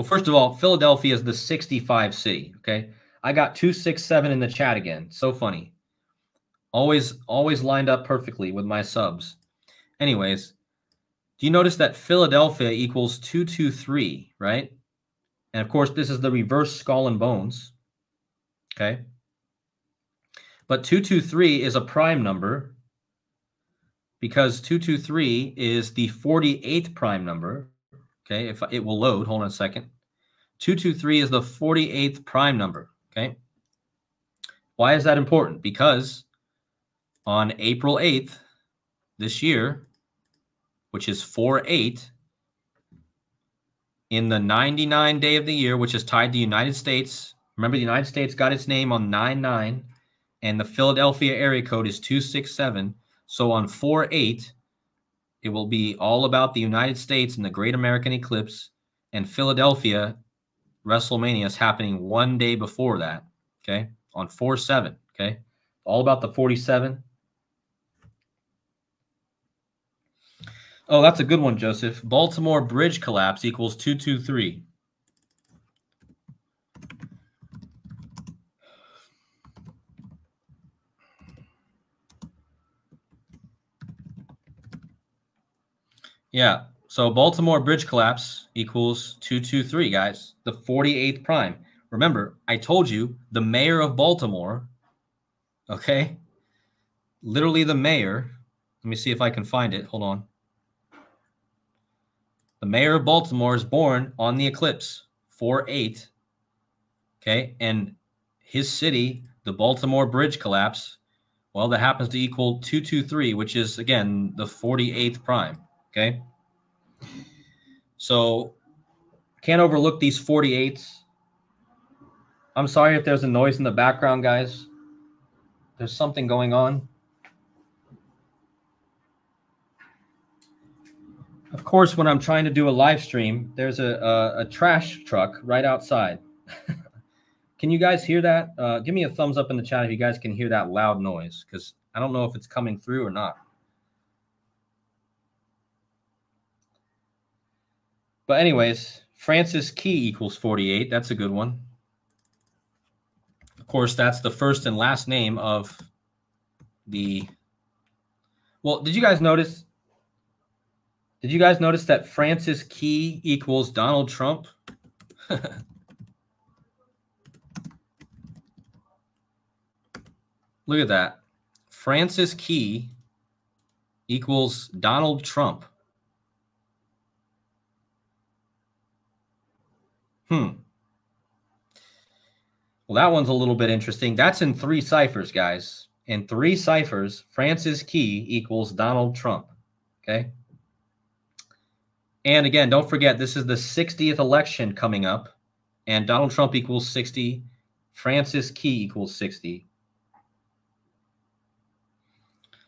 well, first of all, Philadelphia is the 65 city. Okay. I got 267 in the chat again. So funny. Always, always lined up perfectly with my subs. Anyways, do you notice that Philadelphia equals 223, right? And of course, this is the reverse skull and bones. Okay. But 223 is a prime number because 223 is the 48th prime number Okay, if it will load, hold on a second. 223 is the 48th prime number. Okay. Why is that important? Because on April 8th this year, which is 4 8, in the 99 day of the year, which is tied to the United States. Remember, the United States got its name on 9 9, and the Philadelphia area code is 267. So on 4 8, it will be all about the United States and the Great American Eclipse and Philadelphia. WrestleMania is happening one day before that. Okay. On 4 7. Okay. All about the 47. Oh, that's a good one, Joseph. Baltimore bridge collapse equals 223. Yeah. So Baltimore bridge collapse equals 223, guys. The 48th prime. Remember, I told you the mayor of Baltimore, okay? Literally the mayor. Let me see if I can find it. Hold on. The mayor of Baltimore is born on the eclipse, 4 8. Okay. And his city, the Baltimore bridge collapse, well, that happens to equal 223, which is, again, the 48th prime. Okay. So can't overlook these 48s. I'm sorry if there's a noise in the background, guys. There's something going on. Of course, when I'm trying to do a live stream, there's a, a, a trash truck right outside. can you guys hear that? Uh, give me a thumbs up in the chat if you guys can hear that loud noise, because I don't know if it's coming through or not. But anyways, Francis Key equals 48. That's a good one. Of course, that's the first and last name of the. Well, did you guys notice? Did you guys notice that Francis Key equals Donald Trump? Look at that. Francis Key equals Donald Trump. Hmm. Well, that one's a little bit interesting. That's in three ciphers, guys. In three ciphers, Francis Key equals Donald Trump. Okay. And again, don't forget, this is the 60th election coming up, and Donald Trump equals 60, Francis Key equals 60.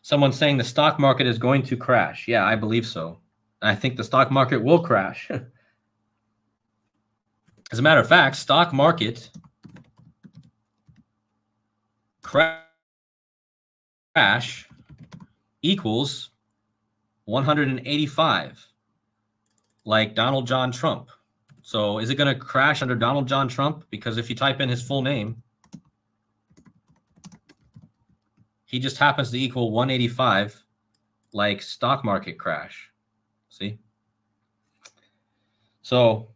Someone saying the stock market is going to crash. Yeah, I believe so. I think the stock market will crash. As a matter of fact, stock market crash equals 185, like Donald John Trump. So is it going to crash under Donald John Trump? Because if you type in his full name, he just happens to equal 185, like stock market crash. See? So,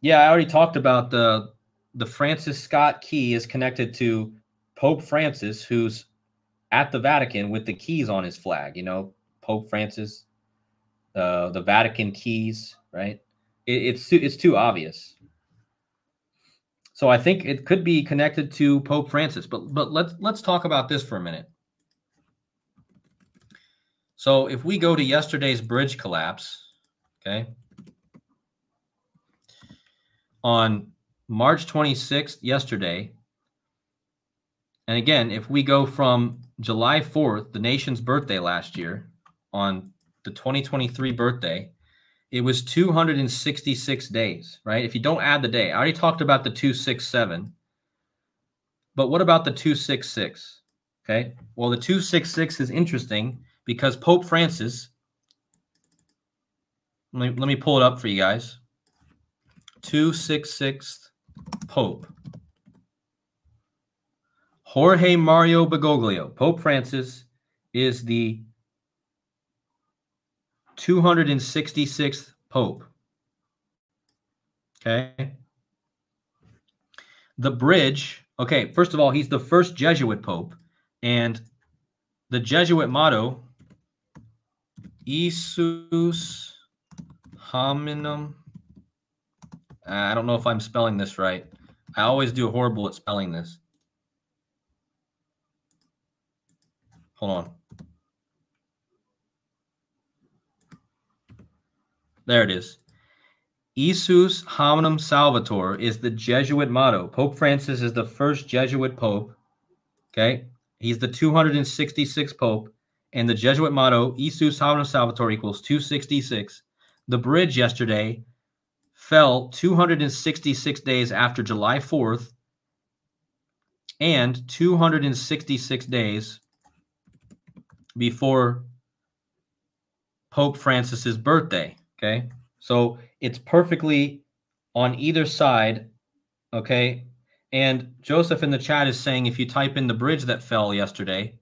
yeah, I already talked about the the Francis Scott key is connected to Pope Francis, who's at the Vatican with the keys on his flag. You know, Pope Francis, uh, the Vatican keys, right? It, it's it's too obvious. So I think it could be connected to Pope Francis. But but let's let's talk about this for a minute. So if we go to yesterday's bridge collapse, okay, on March 26th, yesterday, and again, if we go from July 4th, the nation's birthday last year, on the 2023 birthday, it was 266 days, right? If you don't add the day, I already talked about the 267. But what about the 266? Okay. Well, the 266 is interesting because Pope Francis, let me, let me pull it up for you guys. 266 Pope. Jorge Mario Bergoglio, Pope Francis, is the 266th Pope. Okay. The bridge, okay, first of all, he's the first Jesuit Pope. And the Jesuit motto, Isus hominum. Uh, I don't know if I'm spelling this right. I always do horrible at spelling this. Hold on. There it is. Isus hominum salvator is the Jesuit motto. Pope Francis is the first Jesuit pope. Okay. He's the 266th pope. And the Jesuit motto, Isus hominum salvator equals 266. The bridge yesterday fell 266 days after July 4th and 266 days before Pope Francis's birthday. Okay. So it's perfectly on either side. Okay. And Joseph in the chat is saying if you type in the bridge that fell yesterday,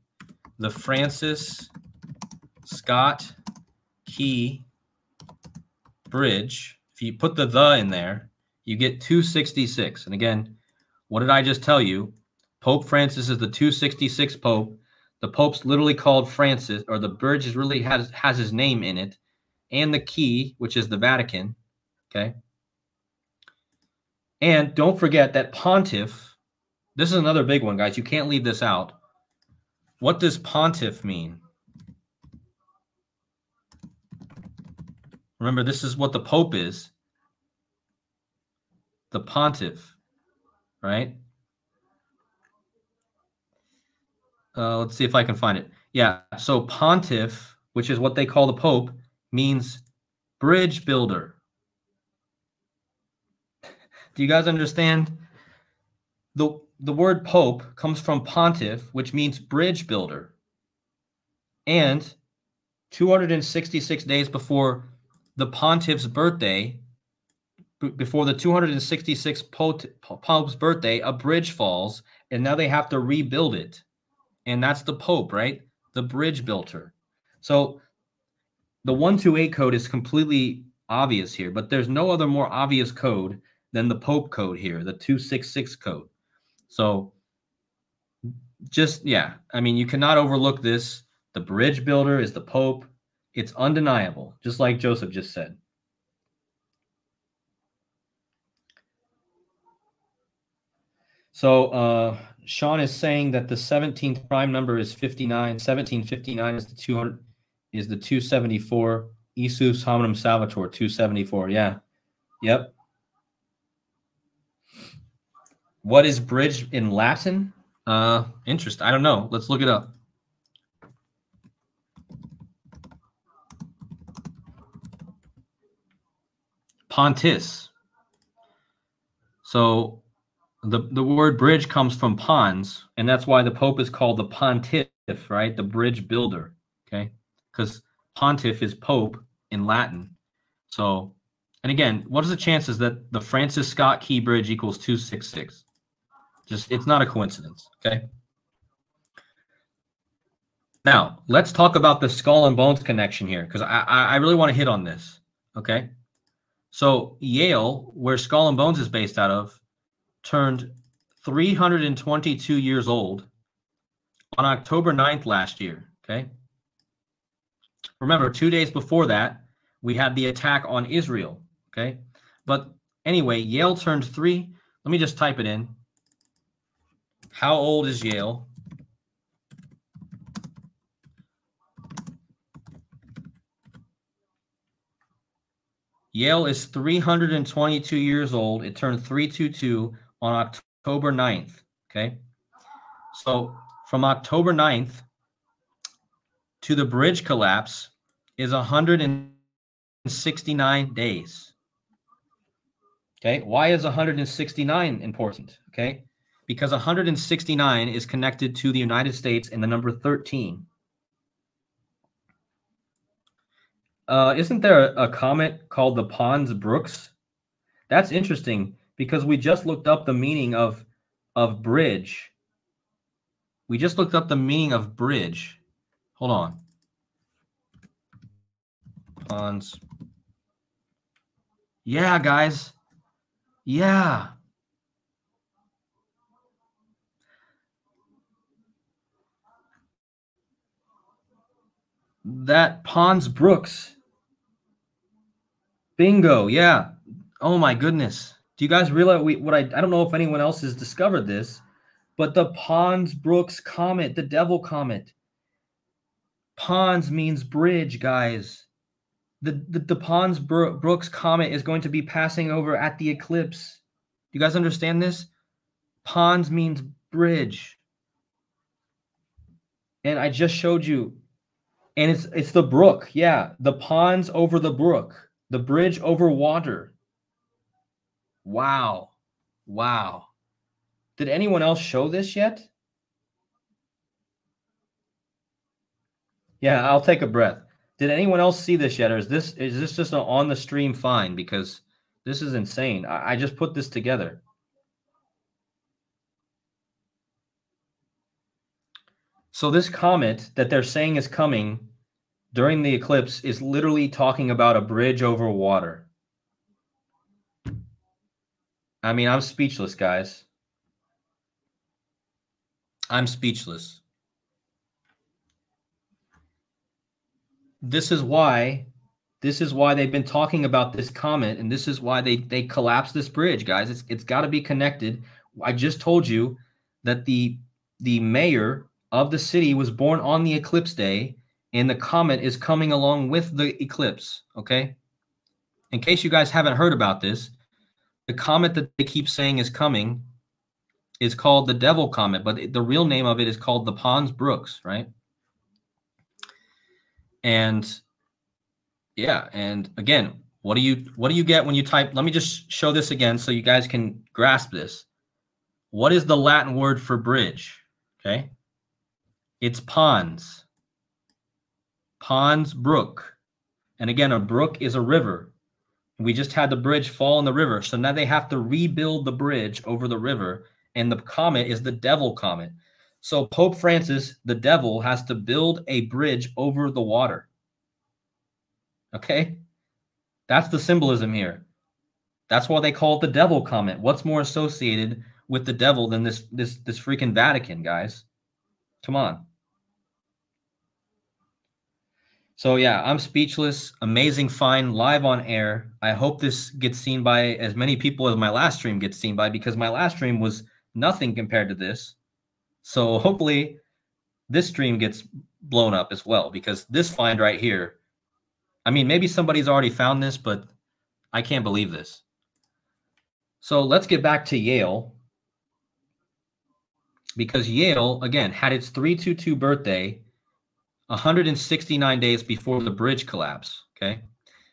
the Francis Scott Key Bridge, if you put the the in there, you get 266. And again, what did I just tell you? Pope Francis is the 266 Pope the Pope's literally called Francis, or the bridge is really has has his name in it, and the key, which is the Vatican. Okay. And don't forget that pontiff. This is another big one, guys. You can't leave this out. What does pontiff mean? Remember, this is what the Pope is. The pontiff, right? Uh, let's see if I can find it. Yeah. So pontiff, which is what they call the Pope, means bridge builder. Do you guys understand? The, the word Pope comes from pontiff, which means bridge builder. And 266 days before the pontiff's birthday, before the 266 Pope's birthday, a bridge falls, and now they have to rebuild it and that's the Pope, right? The bridge builder. So the 128 code is completely obvious here, but there's no other more obvious code than the Pope code here, the 266 code. So just, yeah, I mean, you cannot overlook this. The bridge builder is the Pope. It's undeniable, just like Joseph just said. So, uh, Sean is saying that the 17th prime number is 59. 1759 is the 200 is the 274 Isus hominum salvator, 274. Yeah. Yep. What is bridge in Latin? Uh, interest. I don't know. Let's look it up. Pontis. So the, the word bridge comes from pons, and that's why the Pope is called the pontiff, right? The bridge builder. Okay. Because pontiff is Pope in Latin. So, and again, what is the chances that the Francis Scott Key Bridge equals 266? Just it's not a coincidence. Okay. Now let's talk about the skull and bones connection here because I, I really want to hit on this. Okay. So Yale, where Skull and Bones is based out of, turned 322 years old on October 9th last year. Okay. Remember, two days before that, we had the attack on Israel. Okay. But anyway, Yale turned three. Let me just type it in. How old is Yale? Yale is 322 years old. It turned 322 on October 9th. Okay. So from October 9th to the bridge collapse is 169 days. Okay. Why is 169 important? Okay because 169 is connected to the United States and the number 13. Uh, isn't there a, a comet called the Pons Brooks? That's interesting because we just looked up the meaning of of bridge. We just looked up the meaning of bridge. Hold on. Pons. Yeah, guys. Yeah. that Pons Brooks. Bingo. Yeah. Oh my goodness. Do you guys realize we, what I I don't know if anyone else has discovered this, but the Pons Brooks comet, the devil comet. Pons means bridge, guys. The the, the Pons Brooks comet is going to be passing over at the eclipse. Do you guys understand this? Pons means bridge. And I just showed you and it's it's the brook. Yeah, the ponds over the brook, the bridge over water. Wow. Wow. Did anyone else show this yet? Yeah, I'll take a breath. Did anyone else see this yet, or is this is this just on the stream fine? Because this is insane. I, I just put this together. So this comet that they're saying is coming during the eclipse is literally talking about a bridge over water. I mean, I'm speechless, guys. I'm speechless. This is why this is why they've been talking about this comet and this is why they they collapsed this bridge, guys. It's it's got to be connected. I just told you that the the mayor of the city was born on the eclipse day and the comet is coming along with the eclipse. Okay. In case you guys haven't heard about this, the comet that they keep saying is coming is called the Devil Comet, but the real name of it is called the Pons Brooks, right? And yeah, and again, what do you what do you get when you type? Let me just show this again so you guys can grasp this. What is the Latin word for bridge? Okay, it's pons. Pons Brook. And again, a brook is a river. We just had the bridge fall in the river. So now they have to rebuild the bridge over the river. And the comet is the devil comet. So Pope Francis, the devil, has to build a bridge over the water. Okay? That's the symbolism here. That's why they call it the devil comet. What's more associated with the devil than this this this freaking Vatican, guys? Come on. So yeah, I'm speechless. Amazing find live on air. I hope this gets seen by as many people as my last stream gets seen by because my last stream was nothing compared to this. So hopefully this stream gets blown up as well because this find right here, I mean, maybe somebody's already found this, but I can't believe this. So let's get back to Yale because Yale, again, had its 322 birthday 169 days before the bridge collapse. Okay.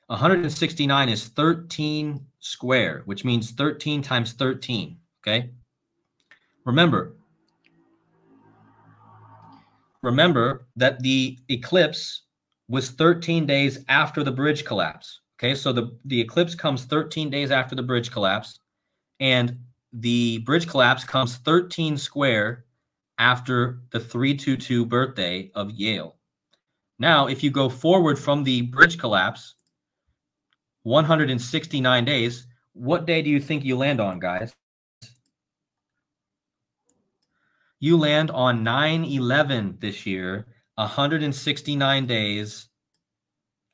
169 is 13 square, which means 13 times 13. Okay. Remember, remember that the eclipse was 13 days after the bridge collapse. Okay. So the, the eclipse comes 13 days after the bridge collapse, and the bridge collapse comes 13 square after the 322 birthday of Yale. Now, if you go forward from the bridge collapse, 169 days, what day do you think you land on, guys? You land on 9 11 this year, 169 days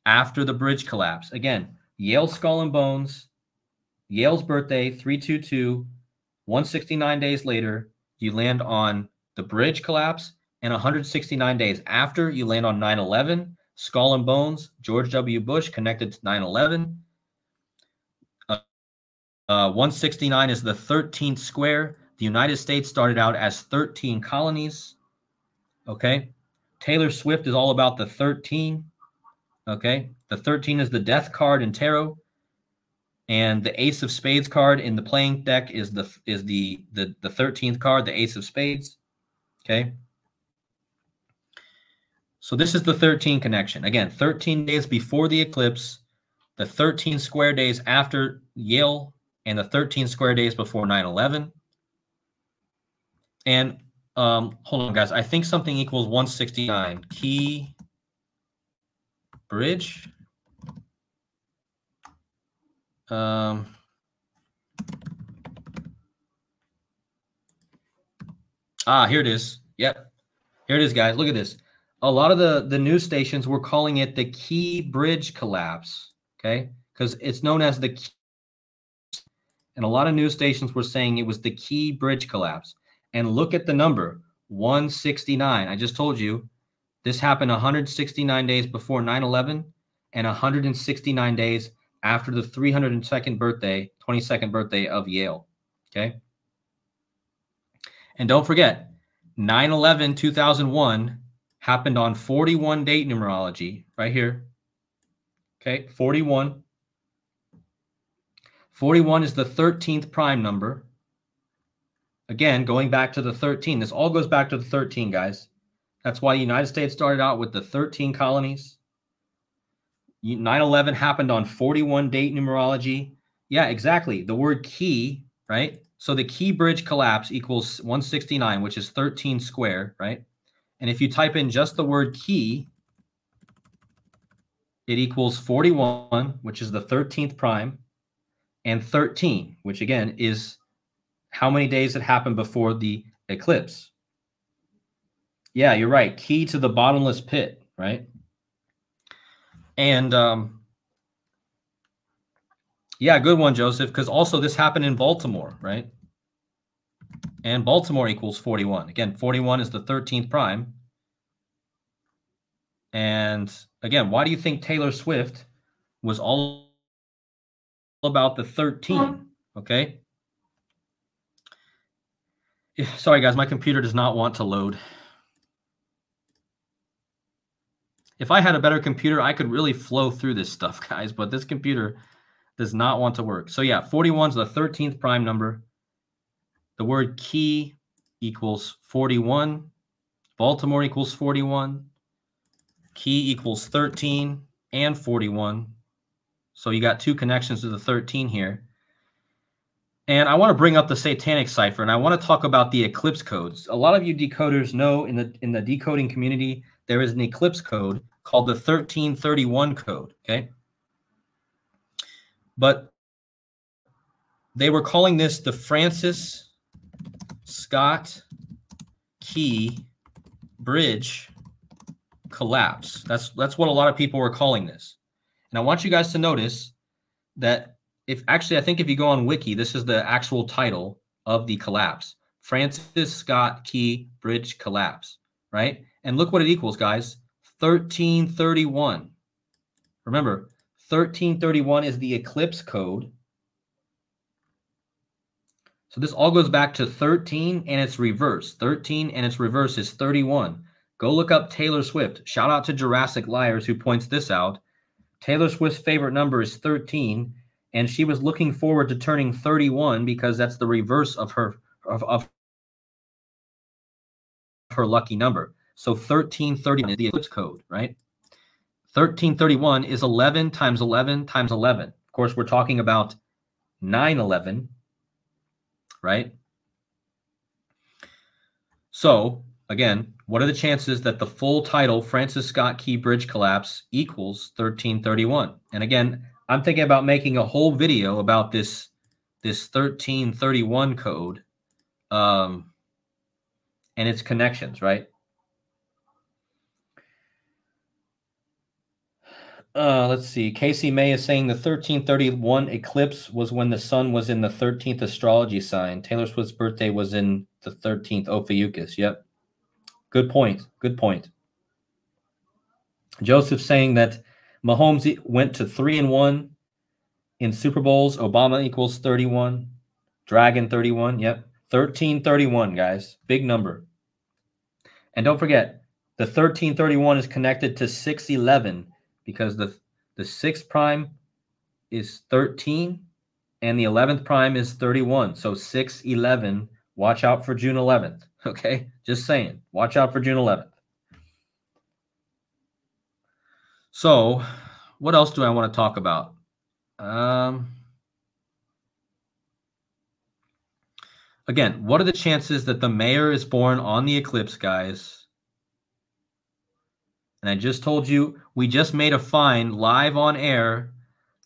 after the bridge collapse. Again, Yale Skull and Bones, Yale's birthday, 322, 169 days later, you land on the bridge collapse and 169 days after, you land on 9 11. Skull and Bones, George W. Bush connected to 9 11. Uh, uh, 169 is the 13th square. The United States started out as 13 colonies. Okay. Taylor Swift is all about the 13. Okay. The 13 is the death card in tarot. And the ace of spades card in the playing deck is the is the the, the 13th card, the ace of spades. Okay. So this is the 13 connection. Again, 13 days before the eclipse, the 13 square days after Yale, and the 13 square days before 9 11. And um, hold on, guys. I think something equals 169. Key bridge. Um, ah, here it is. Yep. Here it is, guys. Look at this a lot of the the news stations were calling it the key bridge collapse okay? Because it's known as the key, and a lot of news stations were saying it was the key bridge collapse. And look at the number 169 i just told you this happened 169 days before 9-11 and 169 days after the 302nd birthday 22nd birthday of yale okay? And don't forget 9-11 2001 happened on 41 date numerology right here. Okay, 41. 41 is the 13th prime number. Again, going back to the 13. This all goes back to the 13, guys. That's why the United States started out with the 13 colonies. 9 11 happened on 41 date numerology. Yeah, exactly. The word key, right? So the key bridge collapse equals 169, which is 13 square, right? And if you type in just the word key, it equals 41, which is the 13th prime, and 13, which again is how many days it happened before the eclipse. Yeah, you're right. Key to the bottomless pit, right? And um, yeah, good one, Joseph, because also this happened in Baltimore, right? And Baltimore equals 41. Again, 41 is the 13th prime. And again, why do you think Taylor Swift was all about the 13? Okay. Sorry, guys, my computer does not want to load. If I had a better computer, I could really flow through this stuff, guys, but this computer does not want to work. So yeah, 41 is the 13th prime number. The word key equals 41. Baltimore equals 41. Key equals 13 and 41. So you got two connections to the 13 here. And I want to bring up the satanic cipher and I want to talk about the eclipse codes. A lot of you decoders know in the in the decoding community there is an eclipse code called the 1331 code, okay? But they were calling this the Francis Scott Key Bridge collapse. That's that's what a lot of people were calling this. And I want you guys to notice that if actually I think if you go on wiki, this is the actual title of the collapse. Francis Scott Key Bridge collapse, right? And look what it equals, guys. 1331. Remember, 1331 is the eclipse code. So this all goes back to 13 and its reverse. 13 and its reverse is 31. Go look up Taylor Swift. Shout out to Jurassic Liars who points this out. Taylor Swift's favorite number is 13, and she was looking forward to turning 31 because that's the reverse of her of, of her lucky number. So 1331 is the eclipse code, right? 1331 is 11 times 11 times 11. Of course, we're talking about 911 right? So, again, what are the chances that the full title Francis Scott Key Bridge Collapse equals 1331? And again, I'm thinking about making a whole video about this this 1331 code um, and its connections, right? Uh, let's see. Casey May is saying the 1331 eclipse was when the sun was in the 13th astrology sign. Taylor Swift's birthday was in the 13th Ophiuchus. Yep. Good point. Good point. Joseph saying that Mahomes went to three and one in Super Bowls. Obama equals 31. Dragon 31. Yep. 1331, guys. Big number. And don't forget, the 1331 is connected to 611 because the the sixth prime is 13 and the 11th prime is 31. So 6, 11, watch out for June 11th. Okay. Just saying, watch out for June 11th. So, what else do I want to talk about? Um, again, what are the chances that the mayor is born on the eclipse, guys? And I just told you we just made a find live on air.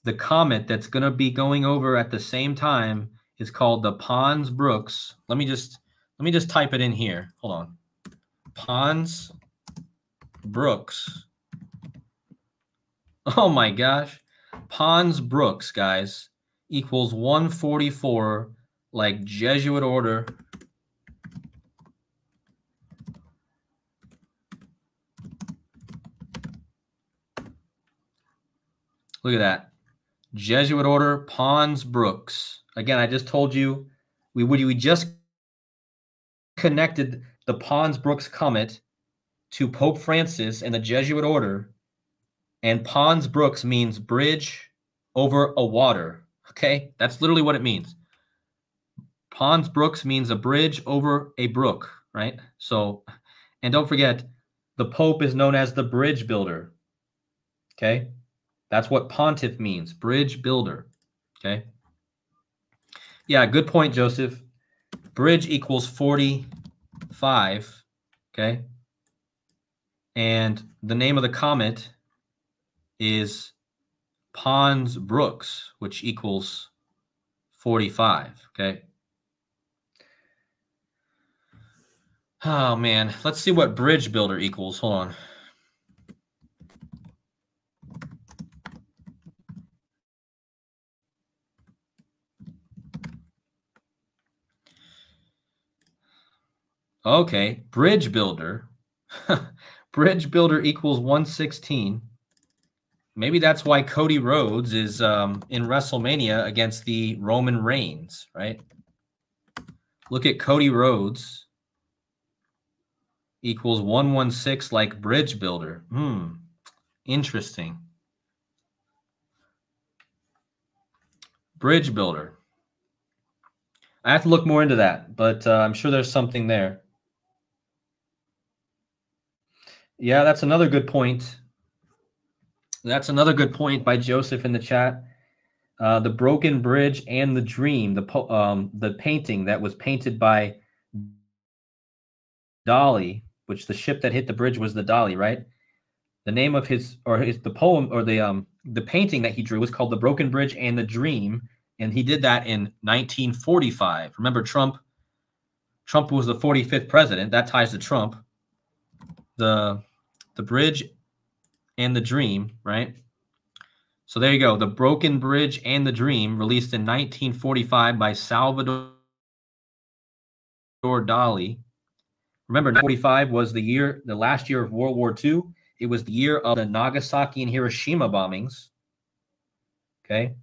The comet that's going to be going over at the same time is called the Pons Brooks. Let me just let me just type it in here. Hold on. Pons Brooks. Oh my gosh. Pons Brooks, guys, equals 144 like Jesuit order Look at that. Jesuit order, Pons Brooks. Again, I just told you we would we just connected the Pons Brooks comet to Pope Francis and the Jesuit order. And Pons Brooks means bridge over a water. Okay, that's literally what it means. Pons Brooks means a bridge over a brook, right? So, and don't forget, the Pope is known as the bridge builder. Okay. That's what pontiff means, bridge builder. Okay. Yeah, good point, Joseph. Bridge equals 45. Okay. And the name of the comet is Pons Brooks, which equals 45. Okay. Oh, man. Let's see what bridge builder equals. Hold on. Okay, bridge builder. bridge builder equals 116. Maybe that's why Cody Rhodes is um, in WrestleMania against the Roman Reigns, right? Look at Cody Rhodes equals 116 like bridge builder. Hmm, interesting. Bridge builder. I have to look more into that, but uh, I'm sure there's something there. Yeah, that's another good point. That's another good point by Joseph in the chat. Uh, the broken bridge and the dream, the um, the painting that was painted by Dali, which the ship that hit the bridge was the Dali, right? The name of his or his the poem or the um the painting that he drew was called The Broken Bridge and the Dream, and he did that in 1945. Remember, Trump. Trump was the 45th president. That ties to Trump the the bridge and the dream, right? So there you go. The Broken Bridge and the Dream, released in 1945 by Salvador Dali. Remember, 1945 was the year, the last year of World War II, It was the year of the Nagasaki and Hiroshima bombings. Okay.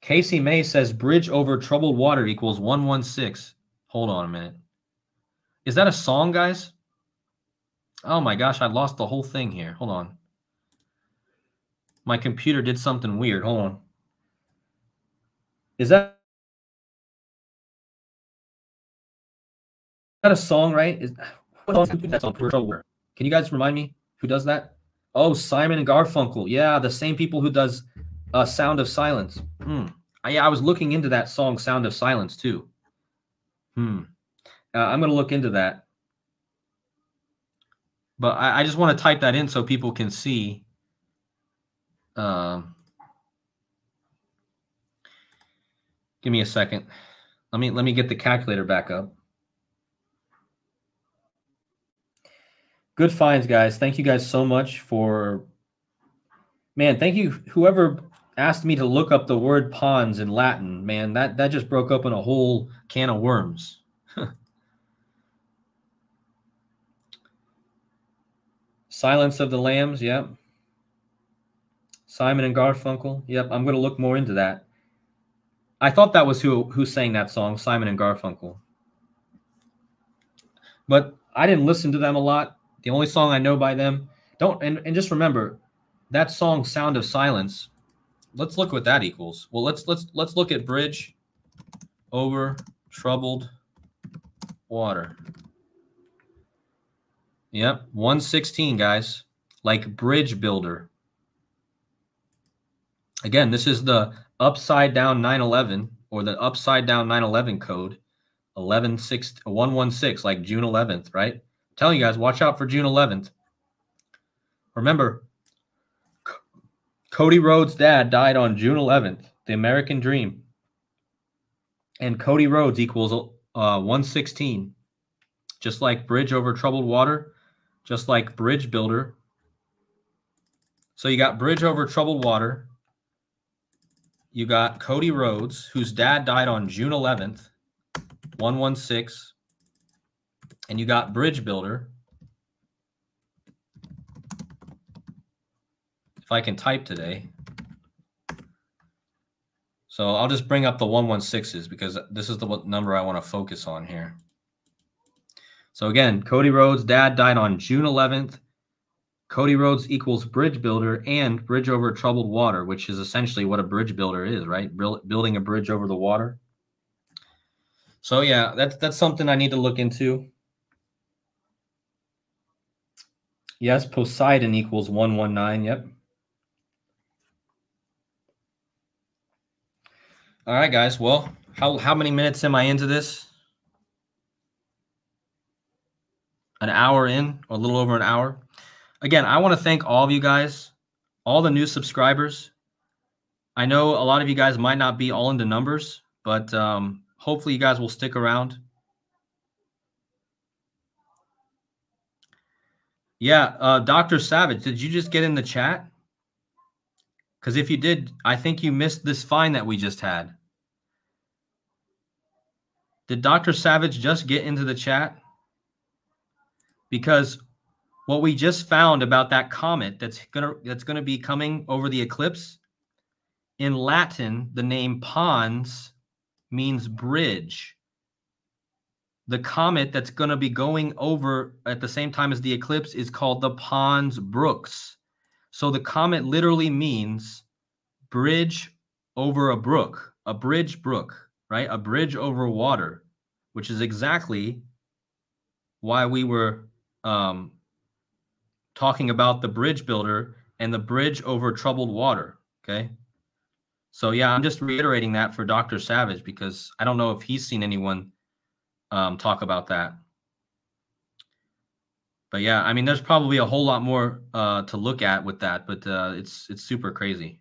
Casey May says bridge over troubled water equals 116. Hold on a minute. Is that a song, guys? Oh my gosh, I lost the whole thing here. Hold on. My computer did something weird. Hold on. Is that that a song, right? Is what song that song? Can you guys remind me who does that? Oh, Simon and Garfunkel. Yeah, the same people who does uh, Sound of Silence. Hmm. I, I was looking into that song, Sound of Silence, too. Hmm. Uh, I'm going to look into that. But I, I just want to type that in so people can see. Um, give me a second. Let me let me get the calculator back up. Good finds, guys. Thank you guys so much for man. Thank you, whoever asked me to look up the word pons in Latin. Man, that that just broke open a whole can of worms. Silence of the Lambs, yep. Simon and Garfunkel, yep. I'm going to look more into that. I thought that was who who sang that song, Simon and Garfunkel. But I didn't listen to them a lot. The only song I know by them, don't and, and just remember that song Sound of Silence. Let's look what that equals. Well, let's let's let's look at bridge over troubled water. Yep, 116, guys. Like bridge builder. Again, this is the upside down 911 or the upside down 911 code 11 6 116 like June 11th, right? I'm telling you guys, watch out for June 11th. Remember, C Cody Rhodes' dad died on June 11th, the American dream. And Cody Rhodes equals uh, 116. Just like bridge over troubled water, just like bridge builder. So you got bridge over troubled water. You got Cody Rhodes, whose dad died on June 11th, 116. And you got bridge builder. If I can type today. So I'll just bring up the 116s because this is the number I want to focus on here. So again, Cody Rhodes' dad died on June 11th. Cody Rhodes equals bridge builder and bridge over troubled water, which is essentially what a bridge builder is, right? Building a bridge over the water. So yeah, that's that's something I need to look into. Yes, Poseidon equals 119. Yep. All right, guys. Well, how how many minutes am I into this? An hour in, or a little over an hour. Again, I want to thank all of you guys, all the new subscribers. I know a lot of you guys might not be all into numbers, but um, hopefully you guys will stick around. Yeah, uh, Dr. Savage, did you just get in the chat? Because if you did, I think you missed this fine that we just had. Did Dr. Savage just get into the chat? Because what we just found about that comet that's gonna that's gonna be coming over the eclipse in Latin, the name Pons means bridge. The comet that's going to be going over at the same time as the eclipse is called the Pons Brooks. So the comet literally means bridge over a brook, a bridge brook, right? A bridge over water, which is exactly why we were um, talking about the bridge builder and the bridge over troubled water. Okay. So, yeah, I'm just reiterating that for Dr. Savage because I don't know if he's seen anyone um, talk about that. But yeah, I mean, there's probably a whole lot more uh, to look at with that, but uh, it's it's super crazy.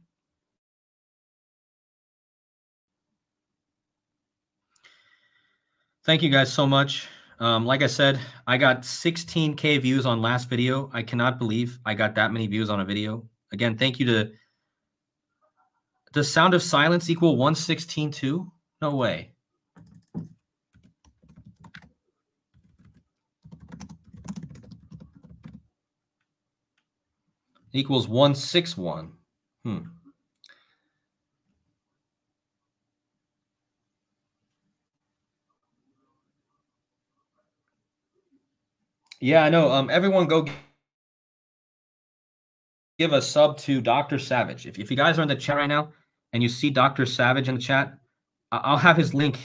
Thank you guys so much. Um, like I said, I got 16K views on last video. I cannot believe I got that many views on a video. Again, thank you to. Does Sound of Silence equal 116 too? No way. equals 161. Hmm. Yeah, I know. Um, everyone go give a sub to Dr. Savage. If, if you guys are in the chat right now and you see Dr. Savage in the chat, I'll have his link.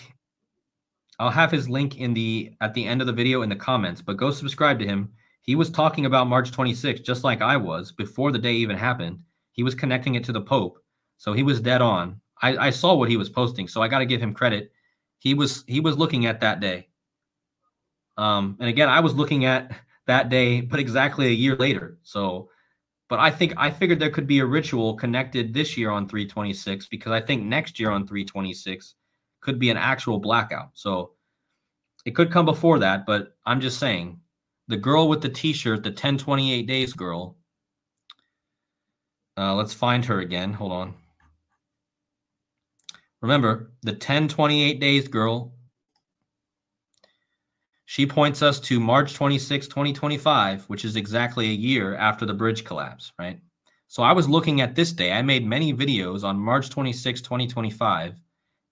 I'll have his link in the at the end of the video in the comments, but go subscribe to him. He was talking about March 26th, just like I was before the day even happened. He was connecting it to the Pope. So he was dead on. I, I saw what he was posting, so I got to give him credit. He was he was looking at that day. Um, and again, I was looking at that day, but exactly a year later. So, but I think I figured there could be a ritual connected this year on 326 because I think next year on 326 could be an actual blackout. So it could come before that, but I'm just saying the girl with the t-shirt, the 1028 days girl. Uh, let's find her again. Hold on. Remember, the 1028 days girl she points us to March 26, 2025, which is exactly a year after the bridge collapse, right? So I was looking at this day. I made many videos on March 26, 2025,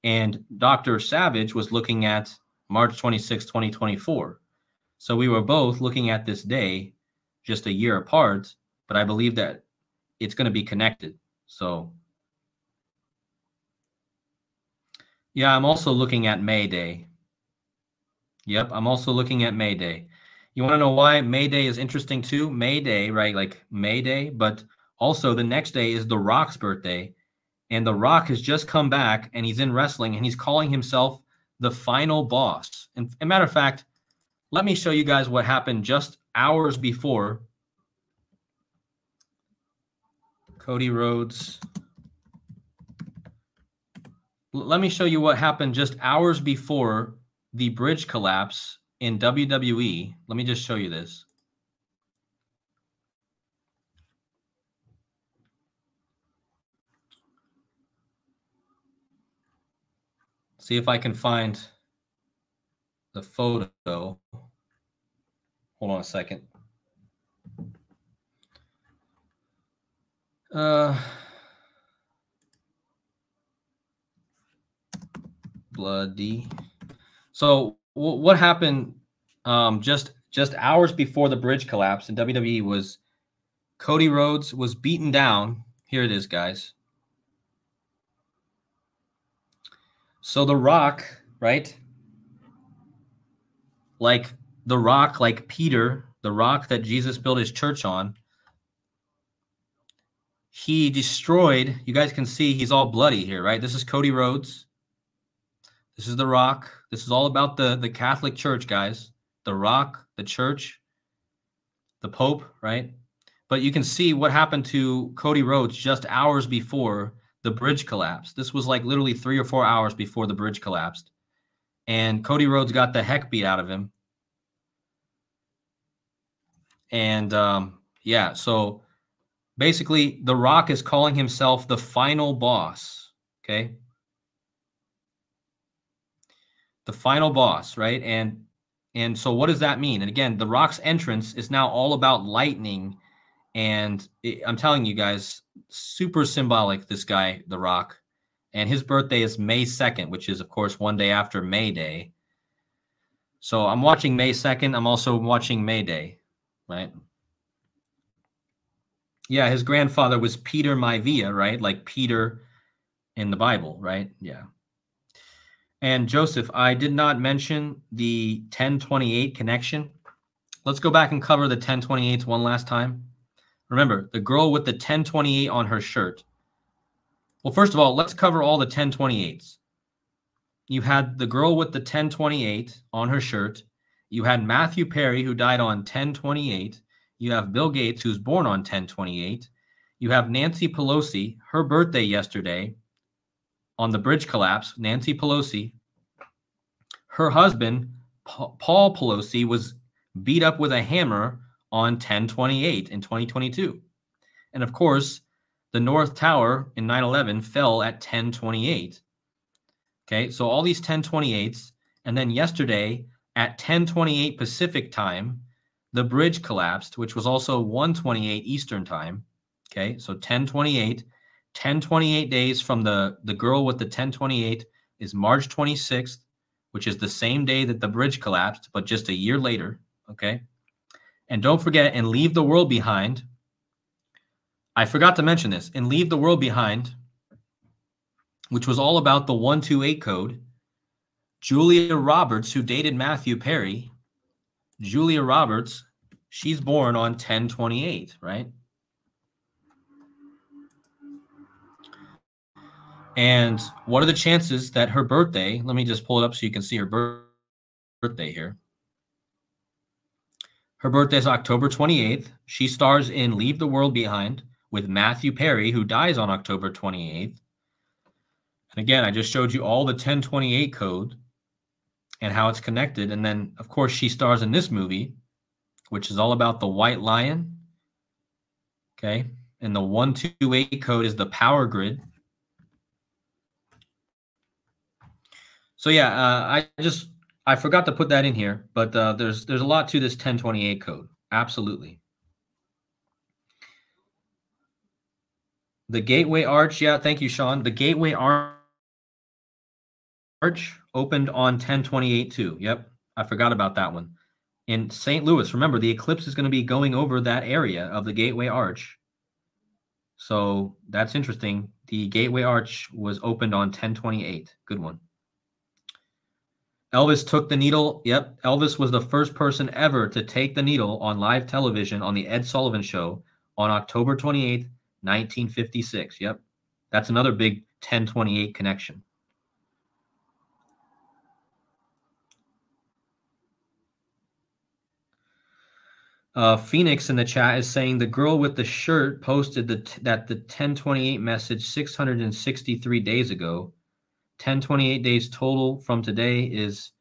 and Dr. Savage was looking at March 26, 2024. So we were both looking at this day just a year apart, but I believe that it's going to be connected. So yeah, I'm also looking at May Day Yep, I'm also looking at May Day. You want to know why May Day is interesting too? May Day, right? Like May Day, but also the next day is The Rock's birthday. And The Rock has just come back and he's in wrestling and he's calling himself the final boss. And a matter of fact, let me show you guys what happened just hours before Cody Rhodes. Let me show you what happened just hours before the bridge collapse in WWE. Let me just show you this. See if I can find the photo. Hold on a second. Uh, bloody. So w- what happened um, just just hours before the bridge collapsed in WWE was Cody Rhodes was beaten down. Here it is, guys. So The Rock, right? Like The Rock, like Peter, the rock that Jesus built his church on, he destroyed. You guys can see he's all bloody here, right? This is Cody Rhodes. This is The Rock. This is all about the, the Catholic Church, guys. The Rock, the Church, the Pope, right? But you can see what happened to Cody Rhodes just hours before the bridge collapsed. This was like literally three or four hours before the bridge collapsed. And Cody Rhodes got the heck beat out of him. And um, yeah, so basically, The Rock is calling himself the final boss. Okay the final boss, right? And and so what does that mean? And again, the Rock's entrance is now all about lightning and it, I'm telling you guys, super symbolic this guy, the Rock. And his birthday is May 2nd, which is of course one day after May Day. So I'm watching May 2nd, I'm also watching May Day, right? Yeah, his grandfather was Peter Maivia, right? Like Peter in the Bible, right? Yeah. And Joseph, I did not mention the 1028 connection. Let's go back and cover the 1028s one last time. Remember, the girl with the 1028 on her shirt. Well, first of all, let's cover all the 1028s. You had the girl with the 1028 on her shirt. You had Matthew Perry, who died on 1028. You have Bill Gates, who's born on 1028. You have Nancy Pelosi, her birthday yesterday, on the bridge collapse, Nancy Pelosi, her husband, Paul Pelosi, was beat up with a hammer on 1028 in 2022. And of course, the North Tower in 9 11 fell at 1028. Okay, so all these 1028s. And then yesterday at 1028 Pacific time, the bridge collapsed, which was also 128 Eastern time. Okay, so 1028. 1028 days from the, the girl with the 1028 is March 26th, which is the same day that the bridge collapsed, but just a year later. Okay. And don't forget, and leave the world behind. I forgot to mention this. And leave the world behind, which was all about the 128 code. Julia Roberts, who dated Matthew Perry, Julia Roberts, she's born on 1028, right? And what are the chances that her birthday, let me just pull it up so you can see her birthday here. Her birthday is October 28th. She stars in Leave the World Behind with Matthew Perry, who dies on October 28th. And again, I just showed you all the 1028 code and how it's connected. And then, of course, she stars in this movie, which is all about the White Lion. Okay. And the 128 code is the power grid. So yeah, uh, I just I forgot to put that in here, but uh, there's there's a lot to this 1028 code. Absolutely. The Gateway Arch, yeah, thank you, Sean. The Gateway Arch opened on 1028 too. Yep, I forgot about that one. In St. Louis, remember the eclipse is going to be going over that area of the Gateway Arch. So that's interesting. The Gateway Arch was opened on 1028. Good one. Elvis took the needle. Yep. Elvis was the first person ever to take the needle on live television on the Ed Sullivan Show on October 28th, 1956. Yep. That's another big 1028 connection. Uh, Phoenix in the chat is saying the girl with the shirt posted the that the 1028 message 663 days ago 1028 days total from today is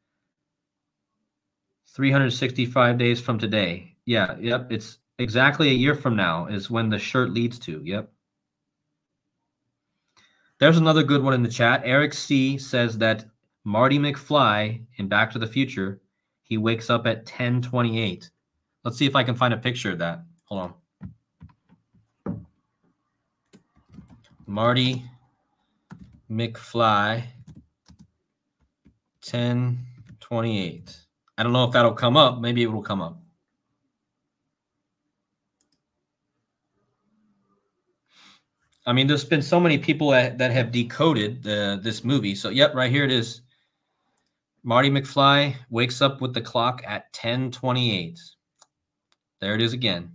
365 days from today. Yeah, yep. It's exactly a year from now is when the shirt leads to. Yep. There's another good one in the chat. Eric C says that Marty McFly in Back to the Future, he wakes up at 1028. Let's see if I can find a picture of that. Hold on. Marty McFly 1028. I don't know if that'll come up. Maybe it will come up. I mean, there's been so many people that, have decoded the, this movie. So, yep, right here it is. Marty McFly wakes up with the clock at 1028. There it is again.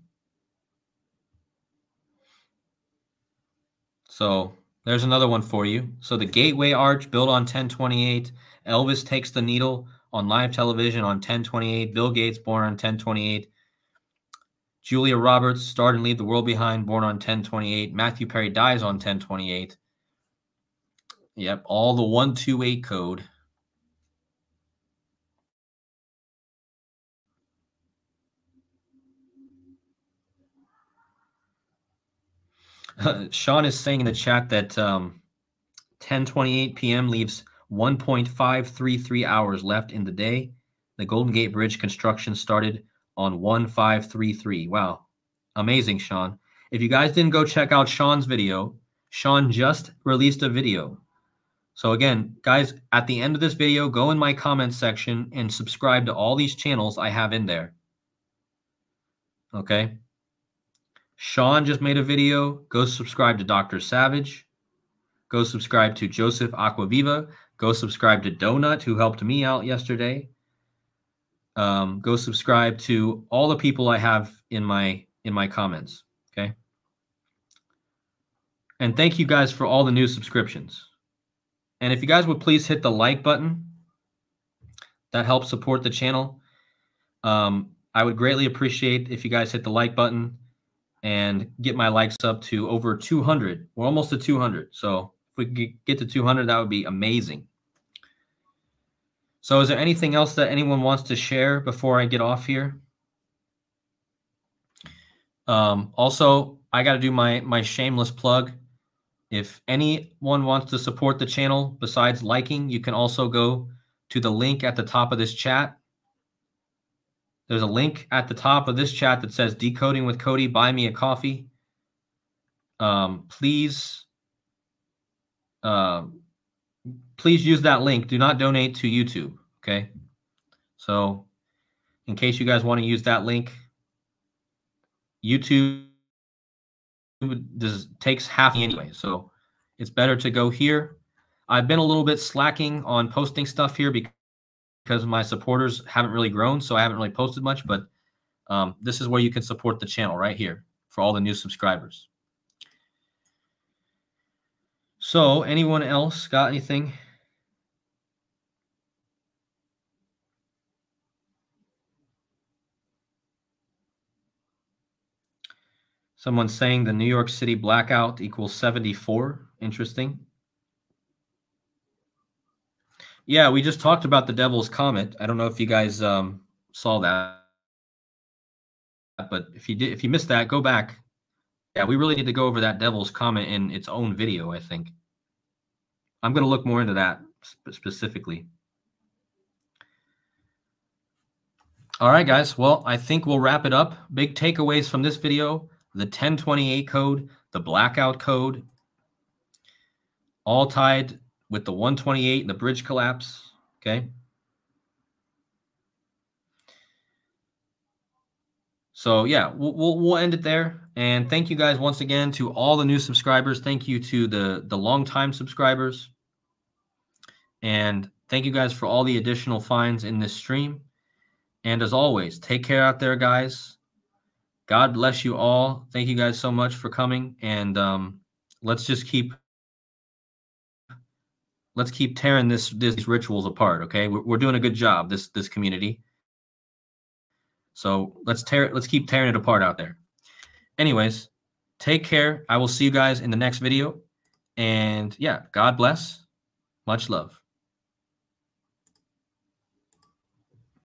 So there's another one for you. So the Gateway Arch built on 1028. Elvis takes the needle on live television on 1028. Bill Gates born on 1028. Julia Roberts starred and leave the world behind, born on 1028. Matthew Perry dies on 1028. Yep, all the 128 code. Sean is saying in the chat that um, 10:28 p.m. leaves 1.533 hours left in the day. The Golden Gate Bridge construction started on 1533. Wow, amazing, Sean. If you guys didn't go check out Sean's video, Sean just released a video. So again, guys, at the end of this video, go in my comments section and subscribe to all these channels I have in there. Okay. Sean just made a video. Go subscribe to Dr. Savage. Go subscribe to Joseph Aquaviva. Go subscribe to Donut, who helped me out yesterday. Um, go subscribe to all the people I have in my in my comments. Okay. And thank you guys for all the new subscriptions. And if you guys would please hit the like button, that helps support the channel. Um, I would greatly appreciate if you guys hit the like button and get my likes up to over 200. We're almost at 200. So if we could get to 200, that would be amazing. So is there anything else that anyone wants to share before I get off here? Um, also, I got to do my my shameless plug. If anyone wants to support the channel besides liking, you can also go to the link at the top of this chat there's a link at the top of this chat that says DeKoding with Kodi, buy me a coffee. um, please, uh, please use that link. Do not donate to YouTube. Okay. So, in case you guys want to use that link, YouTube does takes half anyway. So, it's better to go here. I've been a little bit slacking on posting stuff here because my supporters haven't really grown, so I haven't really posted much. But um, this is where you can support the channel right here for all the new subscribers. So, anyone else got anything? Someone's saying the New York City blackout equals 74. Interesting. Yeah, we just talked about the Devil's Comet. I don't know if you guys um, saw that, but if you did, if you missed that, go back. Yeah, we really need to go over that Devil's Comet in its own video. I think I'm going to look more into that specifically. All right, guys. Well, I think we'll wrap it up. Big takeaways from this video the 1028 code, the blackout code, all tied with the 128 and the bridge collapse. Okay. So yeah, we'll, we'll, end it there. And thank you guys once again to all the new subscribers. Thank you to the the longtime subscribers. And thank you guys for all the additional finds in this stream. And as always, take care out there, guys. God bless you all. Thank you guys so much for coming, and um, let's just keep let's keep tearing this these rituals apart. Okay, we're, we're doing a good job this this community. So let's tear it. let's keep tearing it apart out there. Anyways, take care. I will see you guys in the next video, and yeah, God bless. Much love.